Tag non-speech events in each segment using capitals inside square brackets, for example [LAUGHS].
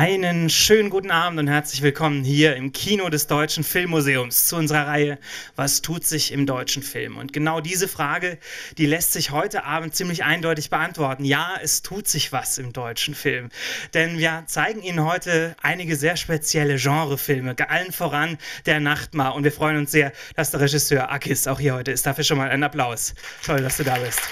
Einen schönen guten Abend und herzlich willkommen hier im Kino des Deutschen Filmmuseums zu unserer Reihe Was tut sich im deutschen Film? Und genau diese Frage, die lässt sich heute Abend ziemlich eindeutig beantworten. Ja, es tut sich was im deutschen Film. Denn wir zeigen Ihnen heute einige sehr spezielle Genrefilme, allen voran Der Nachtmar. Und wir freuen uns sehr, dass der Regisseur Akis auch hier heute ist. Dafür schon mal einen Applaus. Toll, dass du da bist.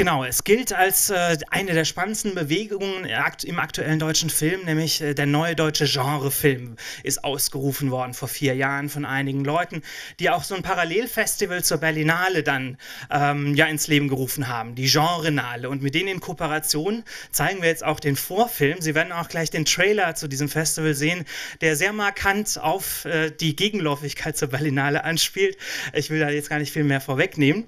Genau, es gilt als äh, eine der spannendsten Bewegungen im aktuellen deutschen Film, nämlich äh, der neue deutsche Genrefilm ist ausgerufen worden vor vier Jahren von einigen Leuten, die auch so ein Parallelfestival zur Berlinale dann ähm, ja ins Leben gerufen haben, die Genrenale. Und mit denen in Kooperation zeigen wir jetzt auch den Vorfilm. Sie werden auch gleich den Trailer zu diesem Festival sehen, der sehr markant auf äh, die Gegenläufigkeit zur Berlinale anspielt. Ich will da jetzt gar nicht viel mehr vorwegnehmen.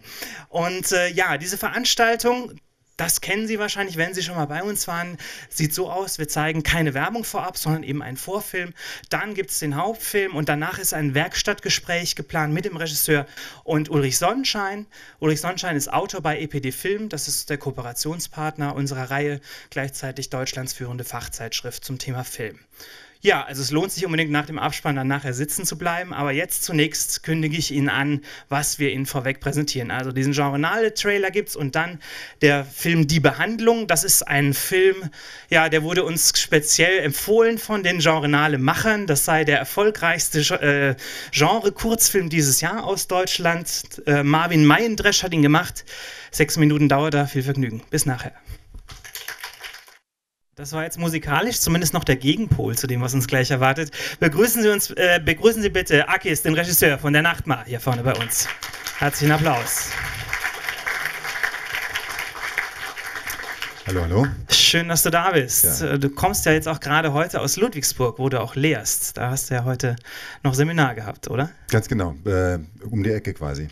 Und äh, ja, diese Veranstaltung Veranstaltung, das kennen Sie wahrscheinlich, wenn Sie schon mal bei uns waren. Sieht so aus, wir zeigen keine Werbung vorab, sondern eben einen Vorfilm. Dann gibt es den Hauptfilm und danach ist ein Werkstattgespräch geplant mit dem Regisseur und Ulrich Sonnenschein. Ulrich Sonnenschein ist Autor bei EPD Film, das ist der Kooperationspartner unserer Reihe, gleichzeitig Deutschlands führende Fachzeitschrift zum Thema Film. Ja, also es lohnt sich unbedingt nach dem Abspann dann nachher sitzen zu bleiben, aber jetzt zunächst kündige ich Ihnen an, was wir Ihnen vorweg präsentieren. Also diesen Genrenale-Trailer gibt es und dann der Film Die Behandlung. Das ist ein Film, ja, der wurde uns speziell empfohlen von den Genrenale-Machern. Das sei der erfolgreichste äh, Genre-Kurzfilm dieses Jahr aus Deutschland. Äh, Marvin Meyendresch hat ihn gemacht. Sechs Minuten dauert er. Viel Vergnügen. Bis nachher. Das war jetzt musikalisch zumindest noch der Gegenpol zu dem, was uns gleich erwartet. Begrüßen Sie uns, äh, begrüßen Sie bitte Akis, den Regisseur von der Nachtmar, hier vorne bei uns. Herzlichen Applaus. Hallo, hallo. Schön, dass du da bist. Ja. Du kommst ja jetzt auch gerade heute aus Ludwigsburg, wo du auch lehrst. Da hast du ja heute noch Seminar gehabt, oder? Ganz genau, äh, um die Ecke quasi.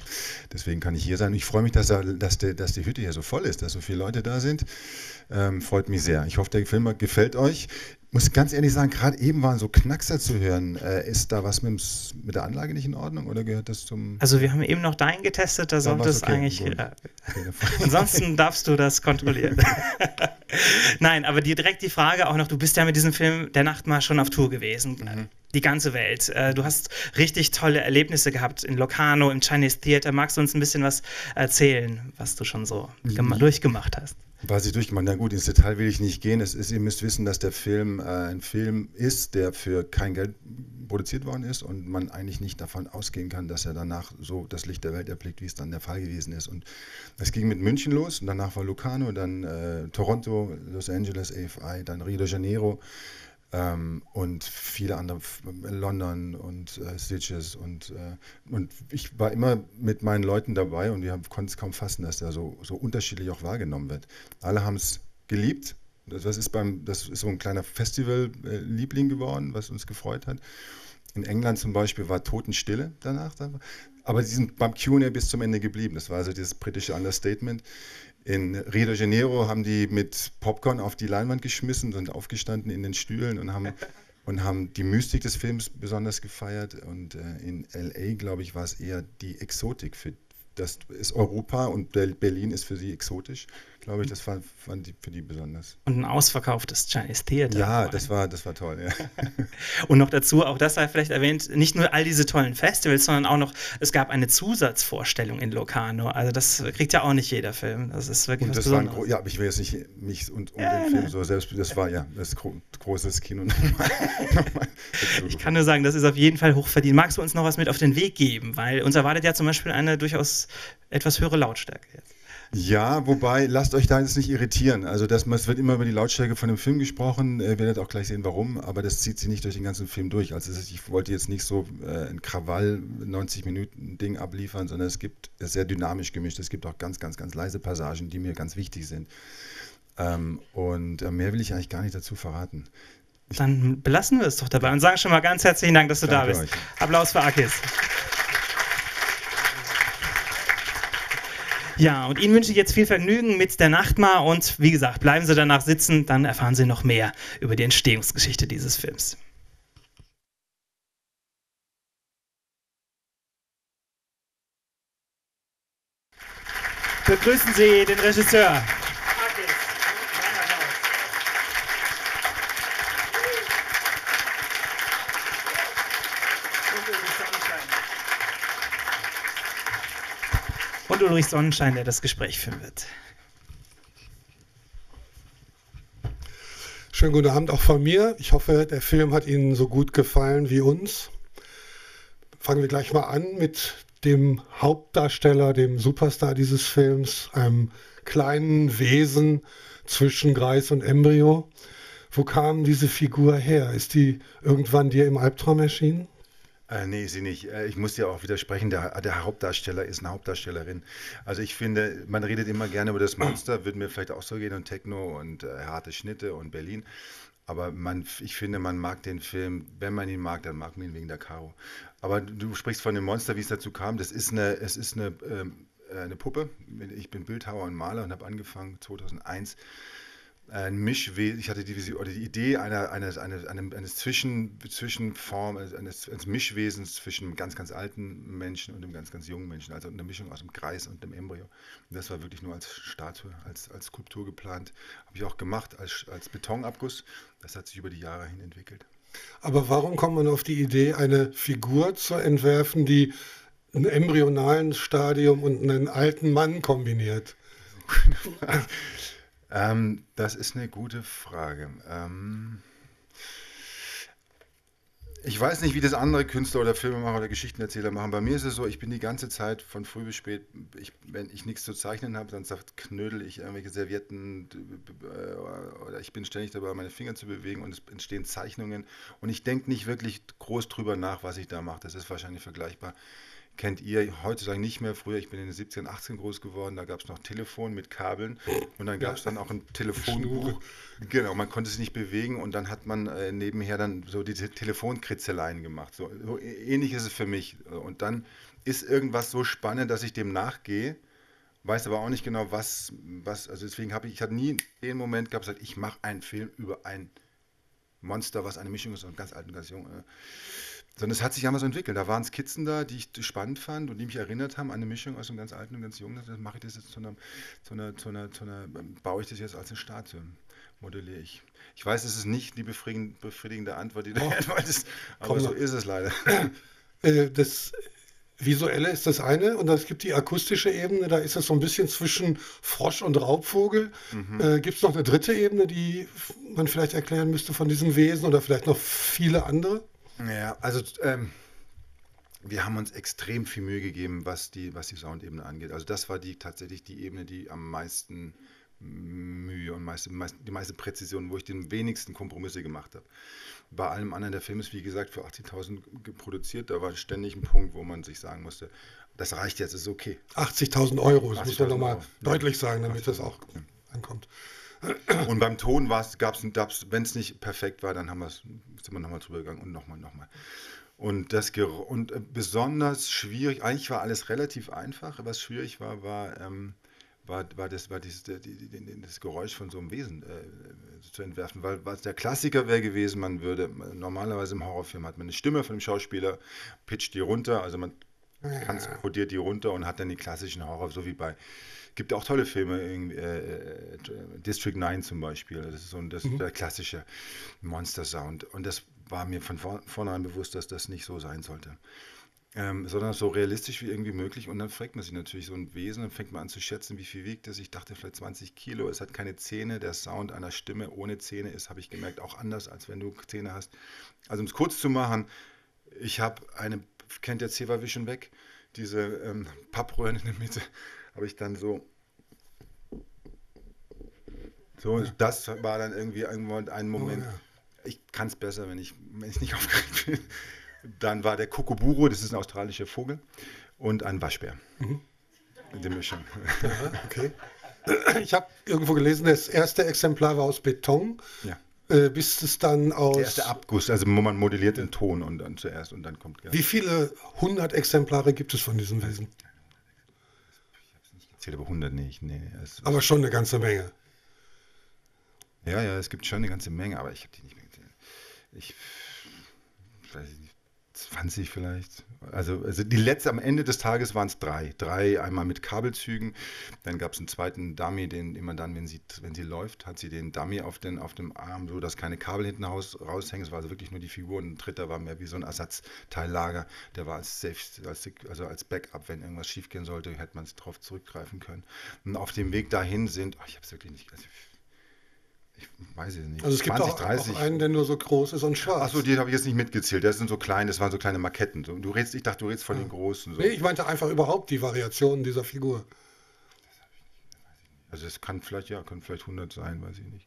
Deswegen kann ich hier sein. Ich freue mich, dass, dass, die, dass die Hütte hier so voll ist, dass so viele Leute da sind. Ähm, freut mich sehr. Ich hoffe, der Film gefällt euch. Ich muss ganz ehrlich sagen, gerade eben waren so Knackser zu hören. Äh, ist da was mit, mit, der Anlage nicht in Ordnung oder gehört das zum. Also, wir haben eben noch deinen getestet, da sollte es okay, eigentlich. Äh, [LAUGHS] ansonsten darfst du das kontrollieren. [LAUGHS] Nein, aber direkt die Frage auch noch: Du bist ja mit diesem Film Der Nachtmarsch schon auf Tour gewesen. Mhm. Die ganze Welt. Äh, du hast richtig tolle Erlebnisse gehabt in Locarno, im Chinese Theater. Magst du uns ein bisschen was erzählen, was du schon so durchgemacht hast? Was ich durchgemacht Na gut, ins Detail will ich nicht gehen. Es ist, ihr müsst wissen, dass der Film äh, ein Film ist, der für kein Geld produziert worden ist und man eigentlich nicht davon ausgehen kann, dass er danach so das Licht der Welt erblickt, wie es dann der Fall gewesen ist. Und es ging mit München los und danach war Lucano, dann äh, Toronto, Los Angeles, AFI, dann Rio de Janeiro. Ähm, und viele andere, London und äh, Stitches und, äh, und ich war immer mit meinen Leuten dabei und wir konnten es kaum fassen, dass er so, so unterschiedlich auch wahrgenommen wird. Alle haben es geliebt. Das ist, beim, das ist so ein kleiner Festival-Liebling geworden, was uns gefreut hat. In England zum Beispiel war Totenstille danach, aber sie sind beim Q&A bis zum Ende geblieben. Das war also dieses britische Understatement. In Rio de Janeiro haben die mit Popcorn auf die Leinwand geschmissen, sind aufgestanden in den Stühlen und haben, [LAUGHS] und haben die Mystik des Films besonders gefeiert. Und äh, in LA, glaube ich, war es eher die Exotik. Für, das ist Europa und Berlin ist für sie exotisch glaube ich, das fand, fand die, für die besonders. Und ein ausverkauftes Chinese Theater. Ja, das war, das war toll, ja. [LAUGHS] und noch dazu, auch das sei vielleicht erwähnt, nicht nur all diese tollen Festivals, sondern auch noch, es gab eine Zusatzvorstellung in Locarno. Also das kriegt ja auch nicht jeder Film. Das ist wirklich und was das Besonderes. War ein, ja, aber ich will jetzt nicht mich und, und ja, den Film so selbst, das war ja das gro großes Kino. [LAUGHS] ich kann nur sagen, das ist auf jeden Fall hochverdient. Magst du uns noch was mit auf den Weg geben? Weil uns erwartet ja zum Beispiel eine durchaus etwas höhere Lautstärke jetzt. Ja, wobei, lasst euch da jetzt nicht irritieren. Also das, es wird immer über die Lautstärke von dem Film gesprochen, ihr werdet auch gleich sehen, warum, aber das zieht sich nicht durch den ganzen Film durch. Also ich wollte jetzt nicht so äh, ein Krawall 90 Minuten Ding abliefern, sondern es gibt es sehr dynamisch gemischt. Es gibt auch ganz, ganz, ganz leise Passagen, die mir ganz wichtig sind. Ähm, und äh, mehr will ich eigentlich gar nicht dazu verraten. Dann belassen wir es doch dabei und sagen schon mal ganz herzlichen Dank, dass du Danke da bist. Euch. Applaus für Akis. Ja, und Ihnen wünsche ich jetzt viel Vergnügen mit der Nachtmar und wie gesagt, bleiben Sie danach sitzen, dann erfahren Sie noch mehr über die Entstehungsgeschichte dieses Films. Begrüßen Sie den Regisseur. Und Ulrich Sonnenschein, der das Gespräch führen wird. Schönen guten Abend auch von mir. Ich hoffe, der Film hat Ihnen so gut gefallen wie uns. Fangen wir gleich mal an mit dem Hauptdarsteller, dem Superstar dieses Films, einem kleinen Wesen zwischen Greis und Embryo. Wo kam diese Figur her? Ist die irgendwann dir im Albtraum erschienen? Äh, nee, sie nicht. Äh, ich muss dir auch widersprechen, der, der, Hauptdarsteller ist eine Hauptdarstellerin. Also ich finde, man redet immer gerne über das Monster, würde mir vielleicht auch so gehen und Techno und äh, harte Schnitte und Berlin. Aber man, ich finde, man mag den Film, wenn man ihn mag, dann mag man ihn wegen der Karo. Aber du sprichst von dem Monster, wie es dazu kam. Das ist eine, es ist eine, ähm, äh, eine Puppe. Ich bin Bildhauer und Maler und habe angefangen 2001 ein Mischwesen, ich hatte die, die Idee einer, eines, eines, eines Zwischen, Zwischenform, eines, eines Mischwesens zwischen einem ganz, ganz alten Menschen und einem ganz, ganz jungen Menschen, also eine Mischung aus dem Kreis und dem Embryo. Und das war wirklich nur als Statue, als, als Skulptur geplant. Habe ich auch gemacht als, als Betonabguss. Das hat sich über die Jahre hin entwickelt. Aber warum kommt man auf die Idee, eine Figur zu entwerfen, die ein embryonalen Stadium und einen alten Mann kombiniert? [LAUGHS] Ähm, das ist eine gute Frage. Ähm, ich weiß nicht, wie das andere Künstler oder Filmemacher oder Geschichtenerzähler machen. Bei mir ist es so, ich bin die ganze Zeit von früh bis spät, ich, wenn ich nichts zu zeichnen habe, dann sagt, knödel ich irgendwelche Servietten äh, oder ich bin ständig dabei, meine Finger zu bewegen und es entstehen Zeichnungen und ich denke nicht wirklich groß drüber nach, was ich da mache. Das ist wahrscheinlich vergleichbar kennt ihr heutzutage nicht mehr. Früher, ich bin in den 17, 18 groß geworden, da gab es noch Telefon mit Kabeln und dann gab es dann auch ein Telefonbuch. Genau, man konnte sich nicht bewegen und dann hat man äh, nebenher dann so diese Telefonkritzeleien gemacht. So, so ähnlich ist es für mich. Und dann ist irgendwas so spannend, dass ich dem nachgehe, weiß aber auch nicht genau, was, was also deswegen habe ich, ich hatte nie den Moment gehabt, ich mache einen Film über ein Monster, was eine Mischung ist und ganz alt und ganz jung. Sondern es hat sich einmal so entwickelt. Da waren Skizzen da, die ich spannend fand und die mich erinnert haben an eine Mischung aus einem ganz alten und ganz jungen. Dann mache ich das jetzt zu einer, zu einer, zu einer, zu einer, baue ich das jetzt als eine Statue, modelliere ich. Ich weiß, es ist nicht die befriedigende Antwort, die du oh, [LAUGHS] wolltest, aber so ist es leider. Äh, das Visuelle ist das eine und es gibt die akustische Ebene, da ist es so ein bisschen zwischen Frosch und Raubvogel. Mhm. Äh, gibt es noch eine dritte Ebene, die man vielleicht erklären müsste von diesem Wesen oder vielleicht noch viele andere? Ja, also ähm, wir haben uns extrem viel Mühe gegeben, was die, was die Soundebene angeht. Also das war die tatsächlich die Ebene, die am meisten Mühe und meiste, meiste, die meiste Präzision, wo ich den wenigsten Kompromisse gemacht habe. Bei allem anderen, der Film ist wie gesagt für 80.000 produziert, da war ständig ein Punkt, wo man sich sagen musste, das reicht jetzt, ist okay. 80.000 Euro, das 80 muss man nochmal deutlich sagen, damit das auch ankommt. Und beim Ton gab es, wenn es nicht perfekt war, dann haben sind wir nochmal drüber gegangen und nochmal, nochmal. Und, das und äh, besonders schwierig, eigentlich war alles relativ einfach, was schwierig war, war, ähm, war, war, das, war dieses, die, die, das Geräusch von so einem Wesen äh, zu entwerfen. Weil was der Klassiker wäre gewesen, man würde, normalerweise im Horrorfilm hat man eine Stimme von dem Schauspieler, pitcht die runter, also man transportiert die runter und hat dann die klassischen Horror, so wie bei gibt auch tolle Filme, äh, District 9 zum Beispiel. Das ist so ein, das mhm. der klassische Monster-Sound. Und das war mir von vornherein bewusst, dass das nicht so sein sollte. Ähm, sondern so realistisch wie irgendwie möglich. Und dann fragt man sich natürlich so ein Wesen, dann fängt man an zu schätzen, wie viel wiegt es. Ich dachte vielleicht 20 Kilo, es hat keine Zähne. Der Sound einer Stimme ohne Zähne ist, habe ich gemerkt, auch anders, als wenn du Zähne hast. Also um es kurz zu machen, ich habe eine, kennt der Ceva Vision weg, diese ähm, Pappröhren in der Mitte, habe ich dann so. So, das war dann irgendwie irgendwann ein oh, Moment. Oh, ja. Ich kann es besser, wenn ich, wenn ich nicht [LAUGHS] aufgeregt bin. Dann war der Kokoburo, das ist ein australischer Vogel, und ein Waschbär. Mhm. Der Mischung. Aha, okay. Ich habe irgendwo gelesen, das erste Exemplar war aus Beton. Ja. Äh, bis es dann aus. Der erste Abguss, also man modelliert den Ton und dann zuerst und dann kommt. Ja. Wie viele hundert Exemplare gibt es von diesem Wesen? Zählt aber 100 nicht. Nee, aber schon eine ganze Menge. Ja, ja, es gibt schon eine ganze Menge, aber ich habe die nicht mehr gezählt. Ich, ich weiß nicht. 20 vielleicht. Also, also die letzte, am Ende des Tages waren es drei. Drei, einmal mit Kabelzügen. Dann gab es einen zweiten Dummy, den immer dann, wenn sie, wenn sie läuft, hat sie den Dummy auf, den, auf dem Arm, so dass keine Kabel hinten raus, raushängen. Es war also wirklich nur die Figur. Und ein dritter war mehr wie so ein Ersatzteillager. Der war als, safe, als, also als Backup, wenn irgendwas schiefgehen sollte, hätte man es darauf zurückgreifen können. Und auf dem Weg dahin sind, oh, ich habe es wirklich nicht, also ich weiß es nicht. Also es 20, gibt auch, 30. auch einen, der nur so groß ist und schwarz. Achso, die habe ich jetzt nicht mitgezählt. Das sind so kleine, das waren so kleine Maketten. Du redest, ich dachte, du redest von ja. den großen. So. Nee, ich meinte einfach überhaupt die Variationen dieser Figur. Also es kann vielleicht, ja, können vielleicht 100 sein, weiß ich nicht.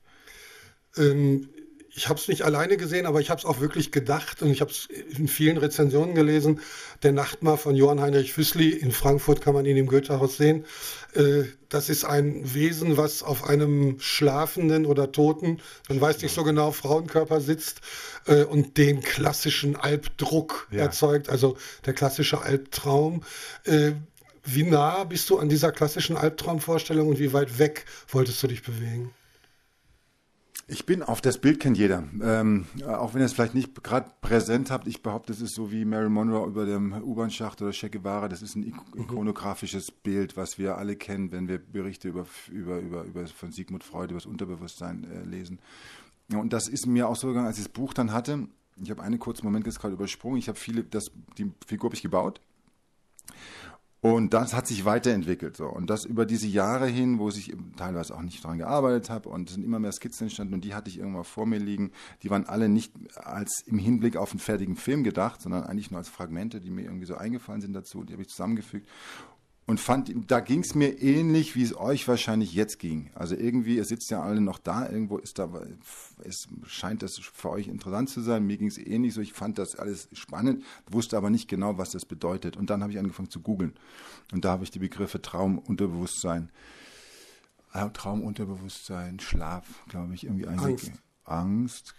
Ähm, ich habe es nicht alleine gesehen, aber ich habe es auch wirklich gedacht und ich habe es in vielen Rezensionen gelesen. Der Nachtmar von Johann Heinrich Füßli, in Frankfurt kann man ihn im Goethehaus sehen. Äh, das ist ein Wesen, was auf einem schlafenden oder toten, man weiß nicht so genau, Frauenkörper sitzt äh, und den klassischen Albdruck ja. erzeugt, also der klassische Albtraum. Äh, wie nah bist du an dieser klassischen Albtraumvorstellung und wie weit weg wolltest du dich bewegen? Ich bin auf das Bild kennt jeder. Ähm, auch wenn ihr es vielleicht nicht gerade präsent habt, ich behaupte, das ist so wie Mary Monroe über dem U-Bahn-Schacht oder Che Guevara. Das ist ein mhm. ikonografisches Bild, was wir alle kennen, wenn wir Berichte über, über, über, über von Sigmund Freud über das Unterbewusstsein äh, lesen. Und das ist mir auch so gegangen, als ich das Buch dann hatte. Ich habe einen kurzen Moment jetzt gerade übersprungen. Ich habe viele, das, die Figur habe ich gebaut. Und das hat sich weiterentwickelt. So. Und das über diese Jahre hin, wo ich teilweise auch nicht dran gearbeitet habe und sind immer mehr Skizzen entstanden und die hatte ich irgendwann vor mir liegen. Die waren alle nicht als im Hinblick auf einen fertigen Film gedacht, sondern eigentlich nur als Fragmente, die mir irgendwie so eingefallen sind dazu. Die habe ich zusammengefügt und fand, da ging es mir ähnlich, wie es euch wahrscheinlich jetzt ging. Also irgendwie, ihr sitzt ja alle noch da, irgendwo ist da, es scheint das für euch interessant zu sein. Mir ging es ähnlich so, ich fand das alles spannend, wusste aber nicht genau, was das bedeutet. Und dann habe ich angefangen zu googeln. Und da habe ich die Begriffe Traum, Unterbewusstsein, äh, Traum, Unterbewusstsein, Schlaf, glaube ich, irgendwie eingegeben. Angst. Angst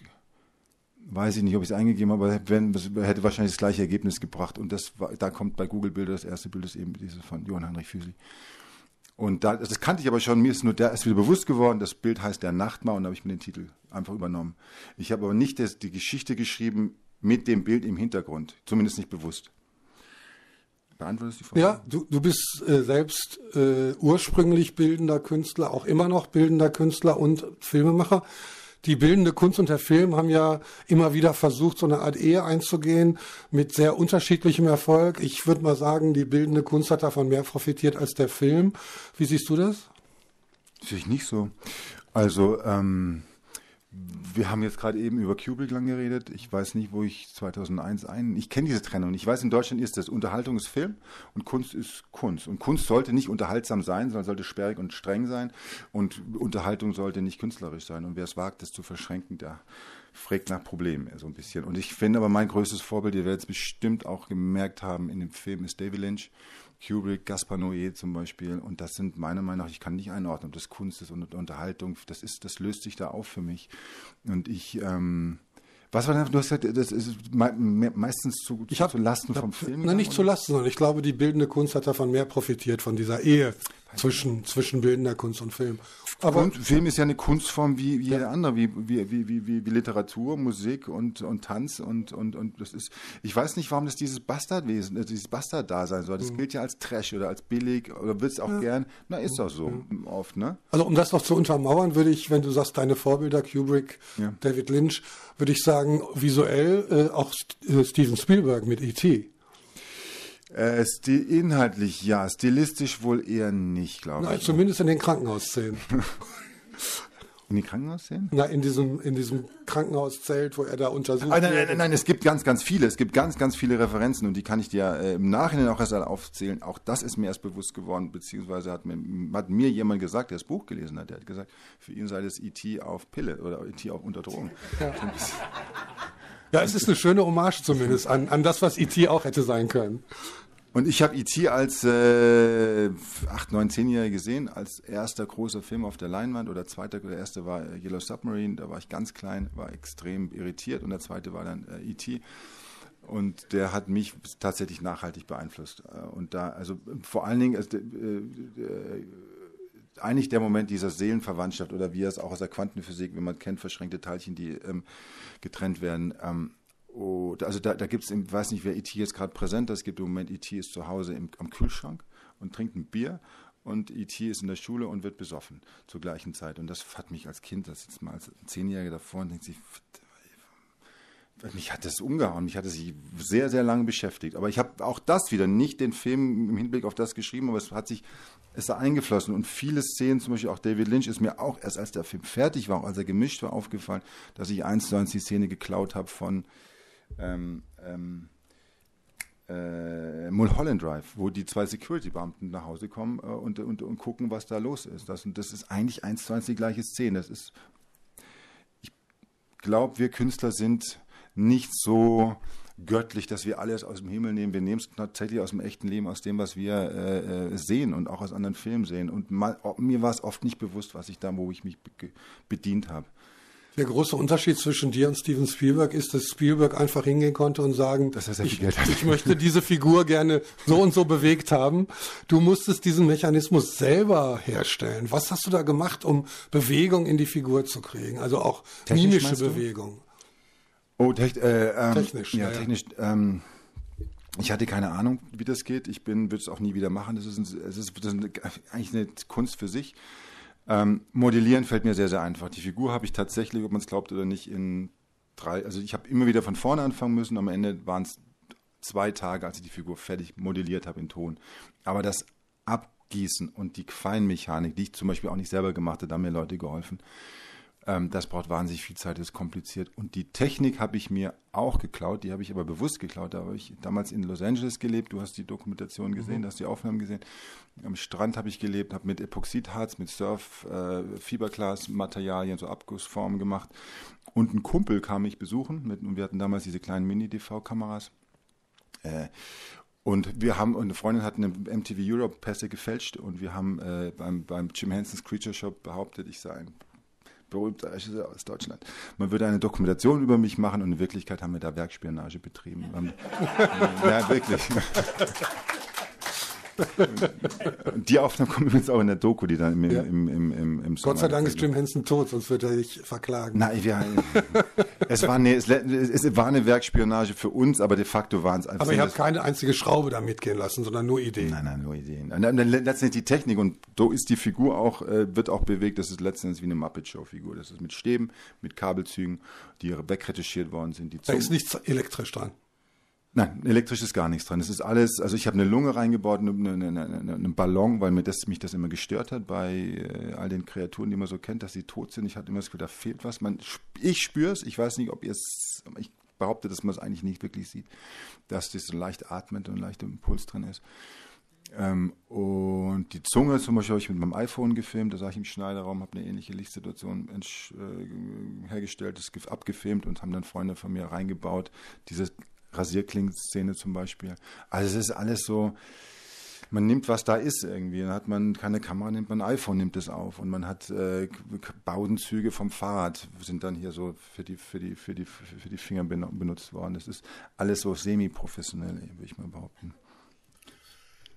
weiß ich nicht, ob ich es eingegeben habe, aber wenn, hätte wahrscheinlich das gleiche Ergebnis gebracht. Und das war, da kommt bei Google Bilder das erste Bild ist eben dieses von Johann Heinrich Füsli. Und da, das kannte ich aber schon, mir ist nur der ist wieder bewusst geworden, das Bild heißt Der Nachtmahr und da habe ich mir den Titel einfach übernommen. Ich habe aber nicht das, die Geschichte geschrieben mit dem Bild im Hintergrund, zumindest nicht bewusst. Beantwortest du die Frage? Ja, du, du bist äh, selbst äh, ursprünglich bildender Künstler, auch immer noch bildender Künstler und Filmemacher die bildende Kunst und der Film haben ja immer wieder versucht, so eine Art Ehe einzugehen mit sehr unterschiedlichem Erfolg. Ich würde mal sagen, die bildende Kunst hat davon mehr profitiert als der Film. Wie siehst du das? Sehe ich nicht so. Also, ähm, wir haben jetzt gerade eben über Kubrick lang geredet. Ich weiß nicht, wo ich 2001 ein. Ich kenne diese Trennung. Ich weiß, in Deutschland ist das Unterhaltung ist Film und Kunst ist Kunst. Und Kunst sollte nicht unterhaltsam sein, sondern sollte sperrig und streng sein. Und Unterhaltung sollte nicht künstlerisch sein. Und wer es wagt, das zu verschränken, der fragt nach Problemen so ein bisschen. Und ich finde aber mein größtes Vorbild, ihr werdet es bestimmt auch gemerkt haben, in dem Film ist David Lynch. Kubrick, Gaspar Noé zum Beispiel. Und das sind meiner Meinung nach, ich kann nicht einordnen, ob das Kunst ist und Unterhaltung. Das ist, das löst sich da auf für mich. Und ich, ähm, was war denn, du hast gesagt, das ist meistens zu, ich hab, zu Lasten vom Film? Nein, nicht zu Lasten, sondern ich glaube, die bildende Kunst hat davon mehr profitiert, von dieser Ehe zwischen, zwischen bildender Kunst und Film. Aber und Film ist ja eine Kunstform wie, wie jede andere, wie, wie, wie, wie, wie, Literatur, Musik und, und Tanz und, und, und das ist, ich weiß nicht, warum das dieses Bastardwesen, äh, dieses Bastard-Dasein soll. Das mhm. gilt ja als Trash oder als billig oder wird es auch ja. gern. Na, ist doch so ja. oft, ne? Also um das noch zu untermauern, würde ich, wenn du sagst, deine Vorbilder, Kubrick, ja. David Lynch, würde ich sagen, visuell äh, auch äh, Steven Spielberg mit E.T. Äh, stil inhaltlich ja, stilistisch wohl eher nicht, glaube ich. Zumindest in den Krankenhausszenen. [LAUGHS] In den Krankenhausszenen? Na, in diesem, in diesem Krankenhauszelt, wo er da untersucht ah, nein, nein, nein, nein, es gibt ganz, ganz viele. Es gibt ganz, ganz viele Referenzen und die kann ich dir äh, im Nachhinein auch erst aufzählen. Auch das ist mir erst bewusst geworden, beziehungsweise hat mir, hat mir jemand gesagt, der das Buch gelesen hat, der hat gesagt, für ihn sei das E.T. auf Pille oder E.T. auf Unterdrohung. Ja. ja, es ist eine schöne Hommage zumindest an, an das, was E.T. auch hätte sein können. Und ich habe E.T. als äh, 8, 9, 10-Jähriger gesehen, als erster großer Film auf der Leinwand oder zweiter, der erste war äh, Yellow Submarine, da war ich ganz klein, war extrem irritiert und der zweite war dann äh, E.T. Und der hat mich tatsächlich nachhaltig beeinflusst. Äh, und da, also vor allen Dingen, also, äh, eigentlich der Moment dieser Seelenverwandtschaft oder wie er es auch aus der Quantenphysik, wenn man kennt, verschränkte Teilchen, die ähm, getrennt werden. Ähm, oh, also da, da gibt es, ich weiß nicht, wer E.T. jetzt gerade präsent ist, es gibt im Moment E.T. ist zu Hause im, am Kühlschrank und trinkt ein Bier und E.T. ist in der Schule und wird besoffen zur gleichen Zeit. Und das hat mich als Kind, das jetzt mal als Zehnjähriger davor und denkt sich, mich hat das umgehauen, mich hat es sehr, sehr lange beschäftigt. Aber ich habe auch das wieder, nicht den Film im Hinblick auf das geschrieben, aber es hat sich, ist da eingeflossen. Und viele Szenen, zum Beispiel auch David Lynch, ist mir auch erst als der Film fertig war, als er gemischt war, aufgefallen, dass ich eins zu eins die Szene geklaut habe von ähm, ähm, äh, Mulholland Drive, wo die zwei Security-Beamten nach Hause kommen äh, und, und, und gucken, was da los ist. Das, das ist eigentlich eins zu eins die gleiche Szene. Das ist, ich glaube, wir Künstler sind nicht so göttlich, dass wir alles aus dem Himmel nehmen. Wir nehmen es tatsächlich aus dem echten Leben, aus dem, was wir äh, äh sehen und auch aus anderen Filmen sehen. Und mal, mir war es oft nicht bewusst, was ich da, wo ich mich be bedient habe. Der große Unterschied zwischen dir und Steven Spielberg ist, dass Spielberg einfach hingehen konnte und sagen, sehr viel ich, ich möchte diese Figur gerne so und so bewegt haben. Du musstest diesen Mechanismus selber herstellen. Was hast du da gemacht, um Bewegung in die Figur zu kriegen? Also auch Technisch mimische Bewegung. Oh, techn äh, ähm, technisch. Ja, ja. technisch. Ähm, ich hatte keine Ahnung, wie das geht. Ich bin, würde es auch nie wieder machen. Das ist, ein, ist, das ist eigentlich eine Kunst für sich. Ähm, modellieren fällt mir sehr, sehr einfach. Die Figur habe ich tatsächlich, ob man es glaubt oder nicht, in drei, also ich habe immer wieder von vorne anfangen müssen. Am Ende waren es zwei Tage, als ich die Figur fertig modelliert habe in Ton. Aber das Abgießen und die Feinmechanik, die ich zum Beispiel auch nicht selber gemacht habe, da haben mir Leute geholfen. Ähm, das braucht wahnsinnig viel Zeit, ist kompliziert. Und die Technik habe ich mir auch geklaut, die habe ich aber bewusst geklaut. Da habe ich damals in Los Angeles gelebt, du hast die Dokumentation gesehen, mhm. du hast die Aufnahmen gesehen. Am Strand habe ich gelebt, habe mit Epoxidharz, mit Surf, äh, Fiberglas-Materialien, so Abgussformen gemacht. Und ein Kumpel kam mich besuchen, mit, und wir hatten damals diese kleinen Mini-DV-Kameras. Äh, und wir haben, und eine Freundin hat eine MTV Europe Pässe gefälscht und wir haben äh, beim, beim Jim Henson's Creature Shop behauptet, ich sei ein berühmter Regisseur aus Deutschland. Man würde eine Dokumentation über mich machen und in Wirklichkeit haben wir da Werkspionage betrieben. [LAUGHS] ja, wirklich. [LAUGHS] [LAUGHS] die Aufnahmen kommen übrigens auch in der Doku, die dann im, ja. im, im, im, im Gott sei Dank ist Jim Henson tot, sonst wird er dich verklagen. Nein, wir, es, war eine, es, es, war eine Werkspionage für uns, aber de facto waren es einfach. Aber ihr habt keine einzige Schraube da mitgehen lassen, sondern nur Ideen. Nein, nein, nur Ideen. Und dann letztendlich die Technik und so ist die Figur auch, äh, wird auch bewegt. Das ist letztendlich wie eine Muppet-Show-Figur. Das ist mit Stäben, mit Kabelzügen, die wegretuschiert worden sind. Die da ist nichts elektrisch dran. Nein, elektrisch ist gar nichts dran. Es ist alles, also ich habe eine Lunge reingebaut, einen eine, eine, eine Ballon, weil mir das, mich das immer gestört hat bei äh, all den Kreaturen, die man so kennt, dass sie tot sind. Ich hatte immer das Gefühl, da fehlt was. Man, ich spüre es, ich weiß nicht, ob ihr es, ich behaupte, dass man es eigentlich nicht wirklich sieht, dass das so leicht atmet und leichter Impuls drin ist. Ähm, und die Zunge zum Beispiel habe ich mit meinem iPhone gefilmt, da sah ich im Schneiderraum, habe eine ähnliche Lichtsituation äh, hergestellt, das abgefilmt und haben dann Freunde von mir reingebaut. Diese Rasierklingen-Szene zum Beispiel. Also es ist alles so, man nimmt, was da ist irgendwie. Dann hat man keine Kamera, nimmt man ein iPhone, nimmt es auf. Und man hat äh, Baudenzüge vom Fahrrad, sind dann hier so für die, für die, für die, für die Finger benutzt worden. Das ist alles so semi-professionell, würde ich mal behaupten.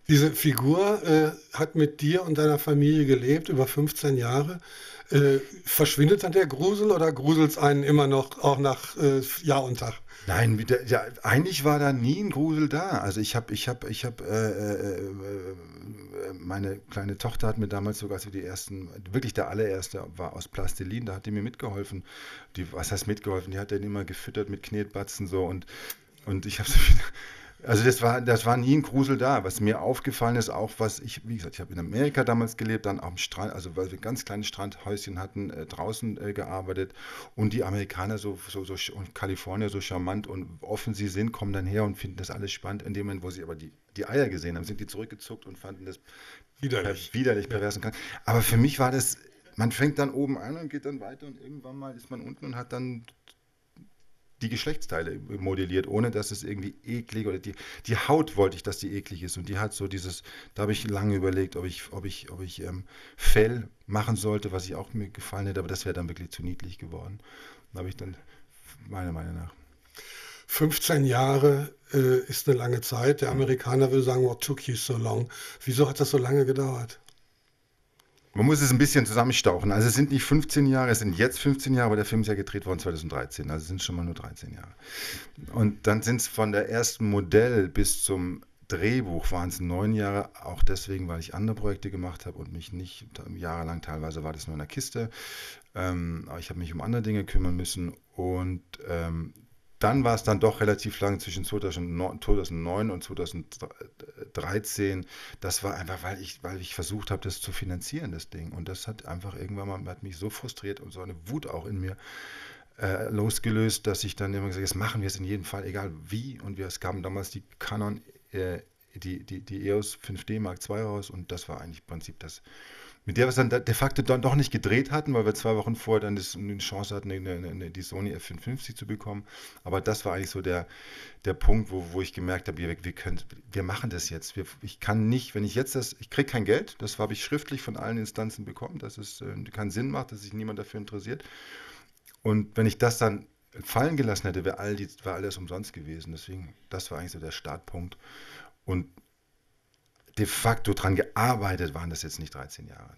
Diese Figur äh, hat mit dir und deiner Familie gelebt über 15 Jahre. Äh, verschwindet dann der Grusel oder gruselt es einen immer noch, auch nach äh, Jahr und Tag? Nein, ja, eigentlich war da nie ein Grusel da. Also ich habe, ich habe, ich habe, äh, äh, meine kleine Tochter hat mir damals sogar so die ersten, wirklich der allererste war aus Plastilin, da hat die mir mitgeholfen. Die, was heißt mitgeholfen? Die hat dann immer gefüttert mit Knetbatzen so und und ich habe so [LAUGHS] wieder, also das war, das war nie ein Grusel da. Was mir aufgefallen ist, auch was ich, wie gesagt, ich habe in Amerika damals gelebt, dann am Strand, also weil wir ganz kleine Strandhäuschen hatten, äh, draußen äh, gearbeitet und die Amerikaner so, so, so und Kalifornier so charmant und offen sie sind, kommen dann her und finden das alles spannend. In dem Moment, wo sie aber die, die Eier gesehen haben, sind die zurückgezuckt und fanden das widerlich, widerlich pervers und krank. Aber für mich war das, man fängt dann oben an und geht dann weiter und irgendwann mal ist man unten und hat dann die Geschlechtsteile modelliert, ohne dass es irgendwie eklig oder die, die Haut wollte ich, dass die eklig ist. Und die hat so dieses, da habe ich lange überlegt, ob ich, ob ich, ob ich ähm, Fell machen sollte, was ich auch mir gefallen hätte, aber das wäre dann wirklich zu niedlich geworden. Da habe ich dann, meiner Meinung nach. 15 Jahre äh, ist eine lange Zeit. Der Amerikaner will sagen, what took you so long? Wieso hat das so lange gedauert? Man muss es ein bisschen zusammenstauchen. Also es sind nicht 15 Jahre, es sind jetzt 15 Jahre, aber der Film ist ja gedreht worden 2013. Also es sind schon mal nur 13 Jahre. Und dann sind es von der ersten Modell bis zum Drehbuch waren es neun Jahre, auch deswegen, weil ich andere Projekte gemacht habe und mich nicht jahrelang, teilweise war das nur in der Kiste, ähm, aber ich habe mich um andere Dinge kümmern müssen und ähm, dann war es dann doch relativ lang zwischen 2009, 2009, und 2013. Das war einfach, weil ich, weil ich versucht habe, das zu finanzieren, das Ding. Und das hat einfach irgendwann mal hat mich so frustriert und so eine Wut auch in mir äh, losgelöst, dass ich dann immer gesagt habe, jetzt machen wir es in jedem Fall, egal wie. Und wir, es kamen damals die Canon, äh, die, die, die EOS 5D Mark II raus und das war eigentlich im Prinzip das mit der wir es dann de facto dann doch nicht gedreht hatten, weil wir zwei Wochen vorher dann das, eine Chance hatten, eine, eine, die Sony F550 zu bekommen. Aber das war eigentlich so der, der Punkt, wo, wo ich gemerkt habe, wir, wir, können, wir machen das jetzt. Wir, ich kann nicht, wenn ich jetzt das, ich kriege kein Geld, das habe ich schriftlich von allen Instanzen bekommen, dass es äh, keinen Sinn macht, dass sich niemand dafür interessiert. Und wenn ich das dann fallen gelassen hätte, wäre all wär alles umsonst gewesen. Deswegen, das war eigentlich so der Startpunkt. Und de facto dran gearbeitet waren das jetzt nicht 13 Jahre.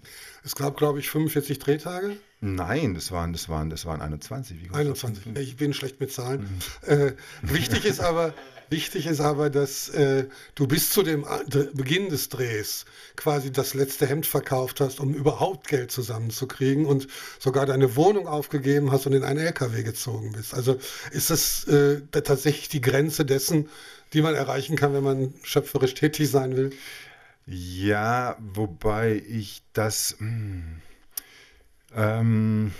Es gab, glaube ich, 45 Drehtage. Nein, das waren, das waren, das waren 21. Wie 21. Ich bin schlecht mit Zahlen. Mhm. Äh, wichtig ist aber, wichtig ist aber, dass äh, du bis zu dem Beginn des Drehs quasi das letzte Hemd verkauft hast, um überhaupt Geld zusammenzukriegen und sogar deine Wohnung aufgegeben hast und in einen LKW gezogen bist. Also ist das äh, tatsächlich die Grenze dessen, die man erreichen kann, wenn man schöpferisch tätig sein will? Ja, wobei ich das. Mh, hm, ähm,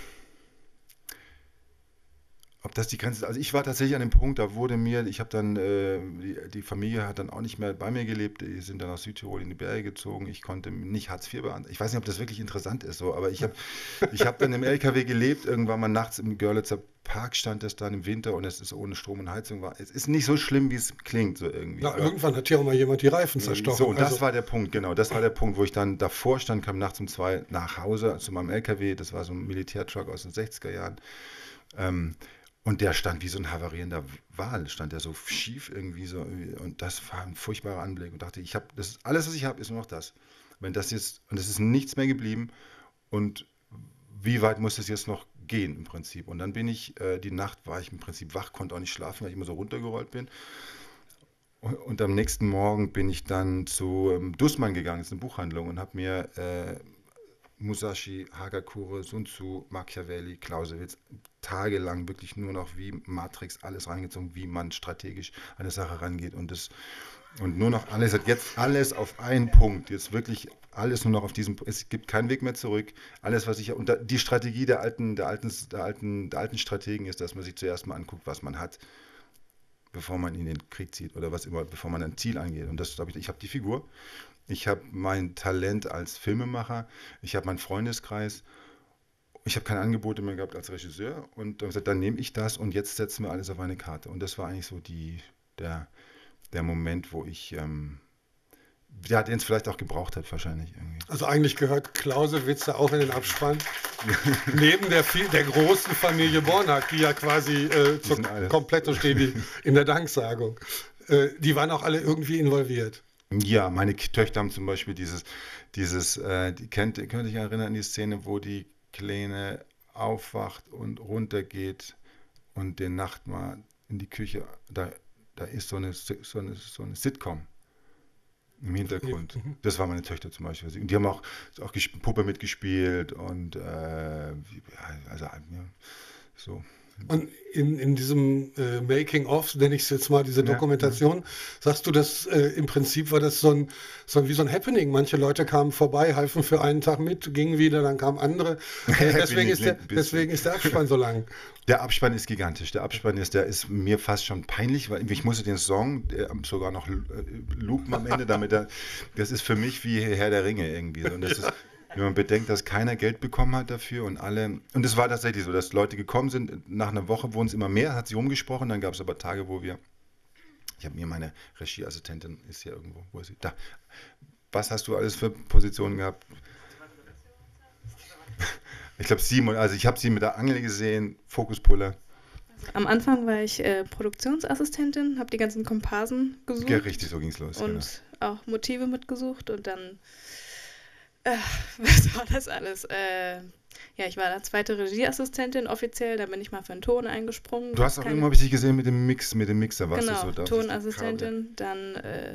ob das die Grenze ist. Also ich war tatsächlich an dem Punkt, da wurde mir, ich habe dann, äh, die, die, Familie hat dann auch nicht mehr bei mir gelebt, die sind dann aus Südtirol in die Berge gezogen, ich konnte nicht Hartz IV beantragen. Ich weiß nicht, ob das wirklich interessant ist, so, aber ich habe [LAUGHS] ich hab dann im LKW gelebt, irgendwann mal nachts im Görlitzer Park stand es dann im Winter und es ist ohne Strom und Heizung war. Es ist nicht so schlimm, wie es klingt, so irgendwie. Na, irgendwann hat ja auch mal jemand die Reifen zerstochen. So, und das also. war der Punkt, genau. Das war der Punkt, wo ich dann davor stand, kam nachts um zwei nach Hause zu meinem LKW. Das war so ein Militärtruck aus den 60er Jahren. Ähm, und der stand wie so ein havarierender Wal, stand der so schief irgendwie so. Und das war ein furchtbarer Anblick. Und dachte, ich habe, das alles, was ich habe, ist nur noch das. Wenn das jetzt, und es ist nichts mehr geblieben. Und wie weit muss es jetzt noch gehen im Prinzip? Und dann bin ich, äh, die Nacht war ich im Prinzip wach, konnte auch nicht schlafen, weil ich immer so runtergerollt bin. Und, und am nächsten Morgen bin ich dann zu ähm, Dussmann gegangen, das ist eine Buchhandlung, und habe mir äh, Musashi, Hagakure, Sun Tzu, Machiavelli, Clausewitz tagelang wirklich nur noch wie Matrix alles reingezogen, wie man strategisch an eine Sache rangeht und das und nur noch alles hat jetzt alles auf einen Punkt, jetzt wirklich alles nur noch auf diesem es gibt keinen Weg mehr zurück. Alles was ich und die Strategie der alten der alten der alten der alten Strategen ist, dass man sich zuerst mal anguckt, was man hat, bevor man in den Krieg zieht oder was immer, bevor man ein Ziel angeht und das habe ich ich habe die Figur ich habe mein Talent als Filmemacher, ich habe meinen Freundeskreis, ich habe keine Angebote mehr gehabt als Regisseur und dann, gesagt, dann nehme ich das und jetzt setzen wir alles auf eine Karte. Und das war eigentlich so die, der, der Moment, wo ich, ähm, ja, den es vielleicht auch gebraucht hat, wahrscheinlich. Irgendwie. Also eigentlich gehört Clausewitze auch in den Abspann. Neben der, der großen Familie Bornack, die ja quasi äh, zur Kompletto steht in der Danksagung. Äh, die waren auch alle irgendwie involviert. Ja, meine Töchter haben zum Beispiel dieses, dieses, äh, die kennt, könnt ihr euch erinnern an die Szene, wo die Kleine aufwacht und runtergeht und den Nacht mal in die Küche, da, da ist so eine, so eine, so eine Sitcom im Hintergrund. Mhm. Das war meine Töchter zum Beispiel. Und die haben auch, auch Puppe mitgespielt und äh, also ja, so. Und in, in diesem äh, Making-of, nenne ich es jetzt mal, diese Dokumentation, ja. sagst du, dass äh, im Prinzip war das so ein, so wie so ein Happening. Manche Leute kamen vorbei, halfen für einen Tag mit, gingen wieder, dann kamen andere. [LAUGHS] Äh, deswegen, ist der, deswegen ist der Abspann so lang. [LAUGHS] Der Abspann ist gigantisch. Der Abspann ist, der ist mir fast schon peinlich, weil ich musste den Song sogar noch äh, loopen am Ende, damit er, das ist für mich wie Herr der Ringe irgendwie. Und das ist [LAUGHS] wenn man bedenkt, dass keiner Geld bekommen hat dafür und alle. Und es war tatsächlich so, dass Leute gekommen sind. Nach einer Woche wurden es immer mehr, hat sich umgesprochen. Dann gab es aber Tage, wo wir. Ich habe mir meine Regieassistentin, ist hier irgendwo, wo ist sie? Da. Was hast du alles für Positionen gehabt? Ich glaube sieben, also ich habe sie mit der Angel gesehen, Fokuspuller. Am Anfang war ich äh, Produktionsassistentin, habe die ganzen Komparsen gesucht. Ja, richtig, so ging es los. Und genau. auch Motive mitgesucht und dann Äh, [LAUGHS] was war das alles? Äh, ja, ich war da zweite Regieassistentin offiziell, da bin ich mal für den Ton eingesprungen. Du hast auch Keine- irgendwo, habe ich dich gesehen, mit dem Mix, mit dem Mixer, warst genau, du so da. Tonassistentin, dann äh,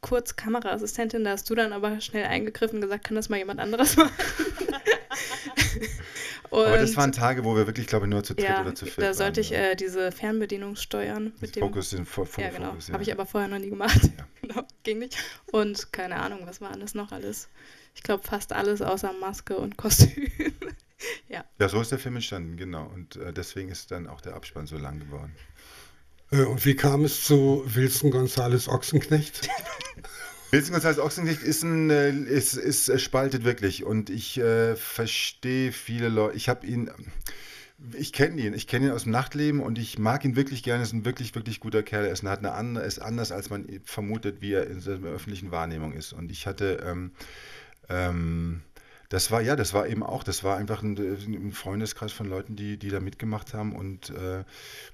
kurz Kameraassistentin, da hast du dann aber schnell eingegriffen und gesagt, kann das mal jemand anderes [LAUGHS] machen? [LAUGHS] Aber das Und, waren Tage, wo wir wirklich, glaube ich, nur zu dritt ja, oder zu viert da waren. sollte ich ja. äh, diese Fernbedienung steuern mit dem Fokus, den Vo- Ja, genau. Fokus, Habe ich aber vorher noch nie gemacht. Ja. genau, ging nicht. Und keine Ahnung, was war alles noch alles? Ich glaube fast alles außer Maske und Kostüm. [LAUGHS] Ja, so ist der Film entstanden, genau. Und äh, deswegen ist dann auch der Abspann so lang geworden. Äh, Und wie kam es zu Wilson Gonzales Ochsenknecht? [LAUGHS] Wilson González Ochsenknecht ist ein, äh, ist, ist, äh, spaltet wirklich. Und ich äh, verstehe viele Leute. Ich habe ihn, ich kenne ihn, ich kenne ihn aus dem Nachtleben und ich mag ihn wirklich gerne. Er ist ein wirklich, wirklich guter Kerl. Er ist, hat eine andere, ist anders, als man vermutet, wie er in seiner öffentlichen Wahrnehmung ist. Und ich hatte, ähm, ähm, das war, ja, das war eben auch, das war einfach ein, ein Freundeskreis von Leuten, die, die da mitgemacht haben und äh,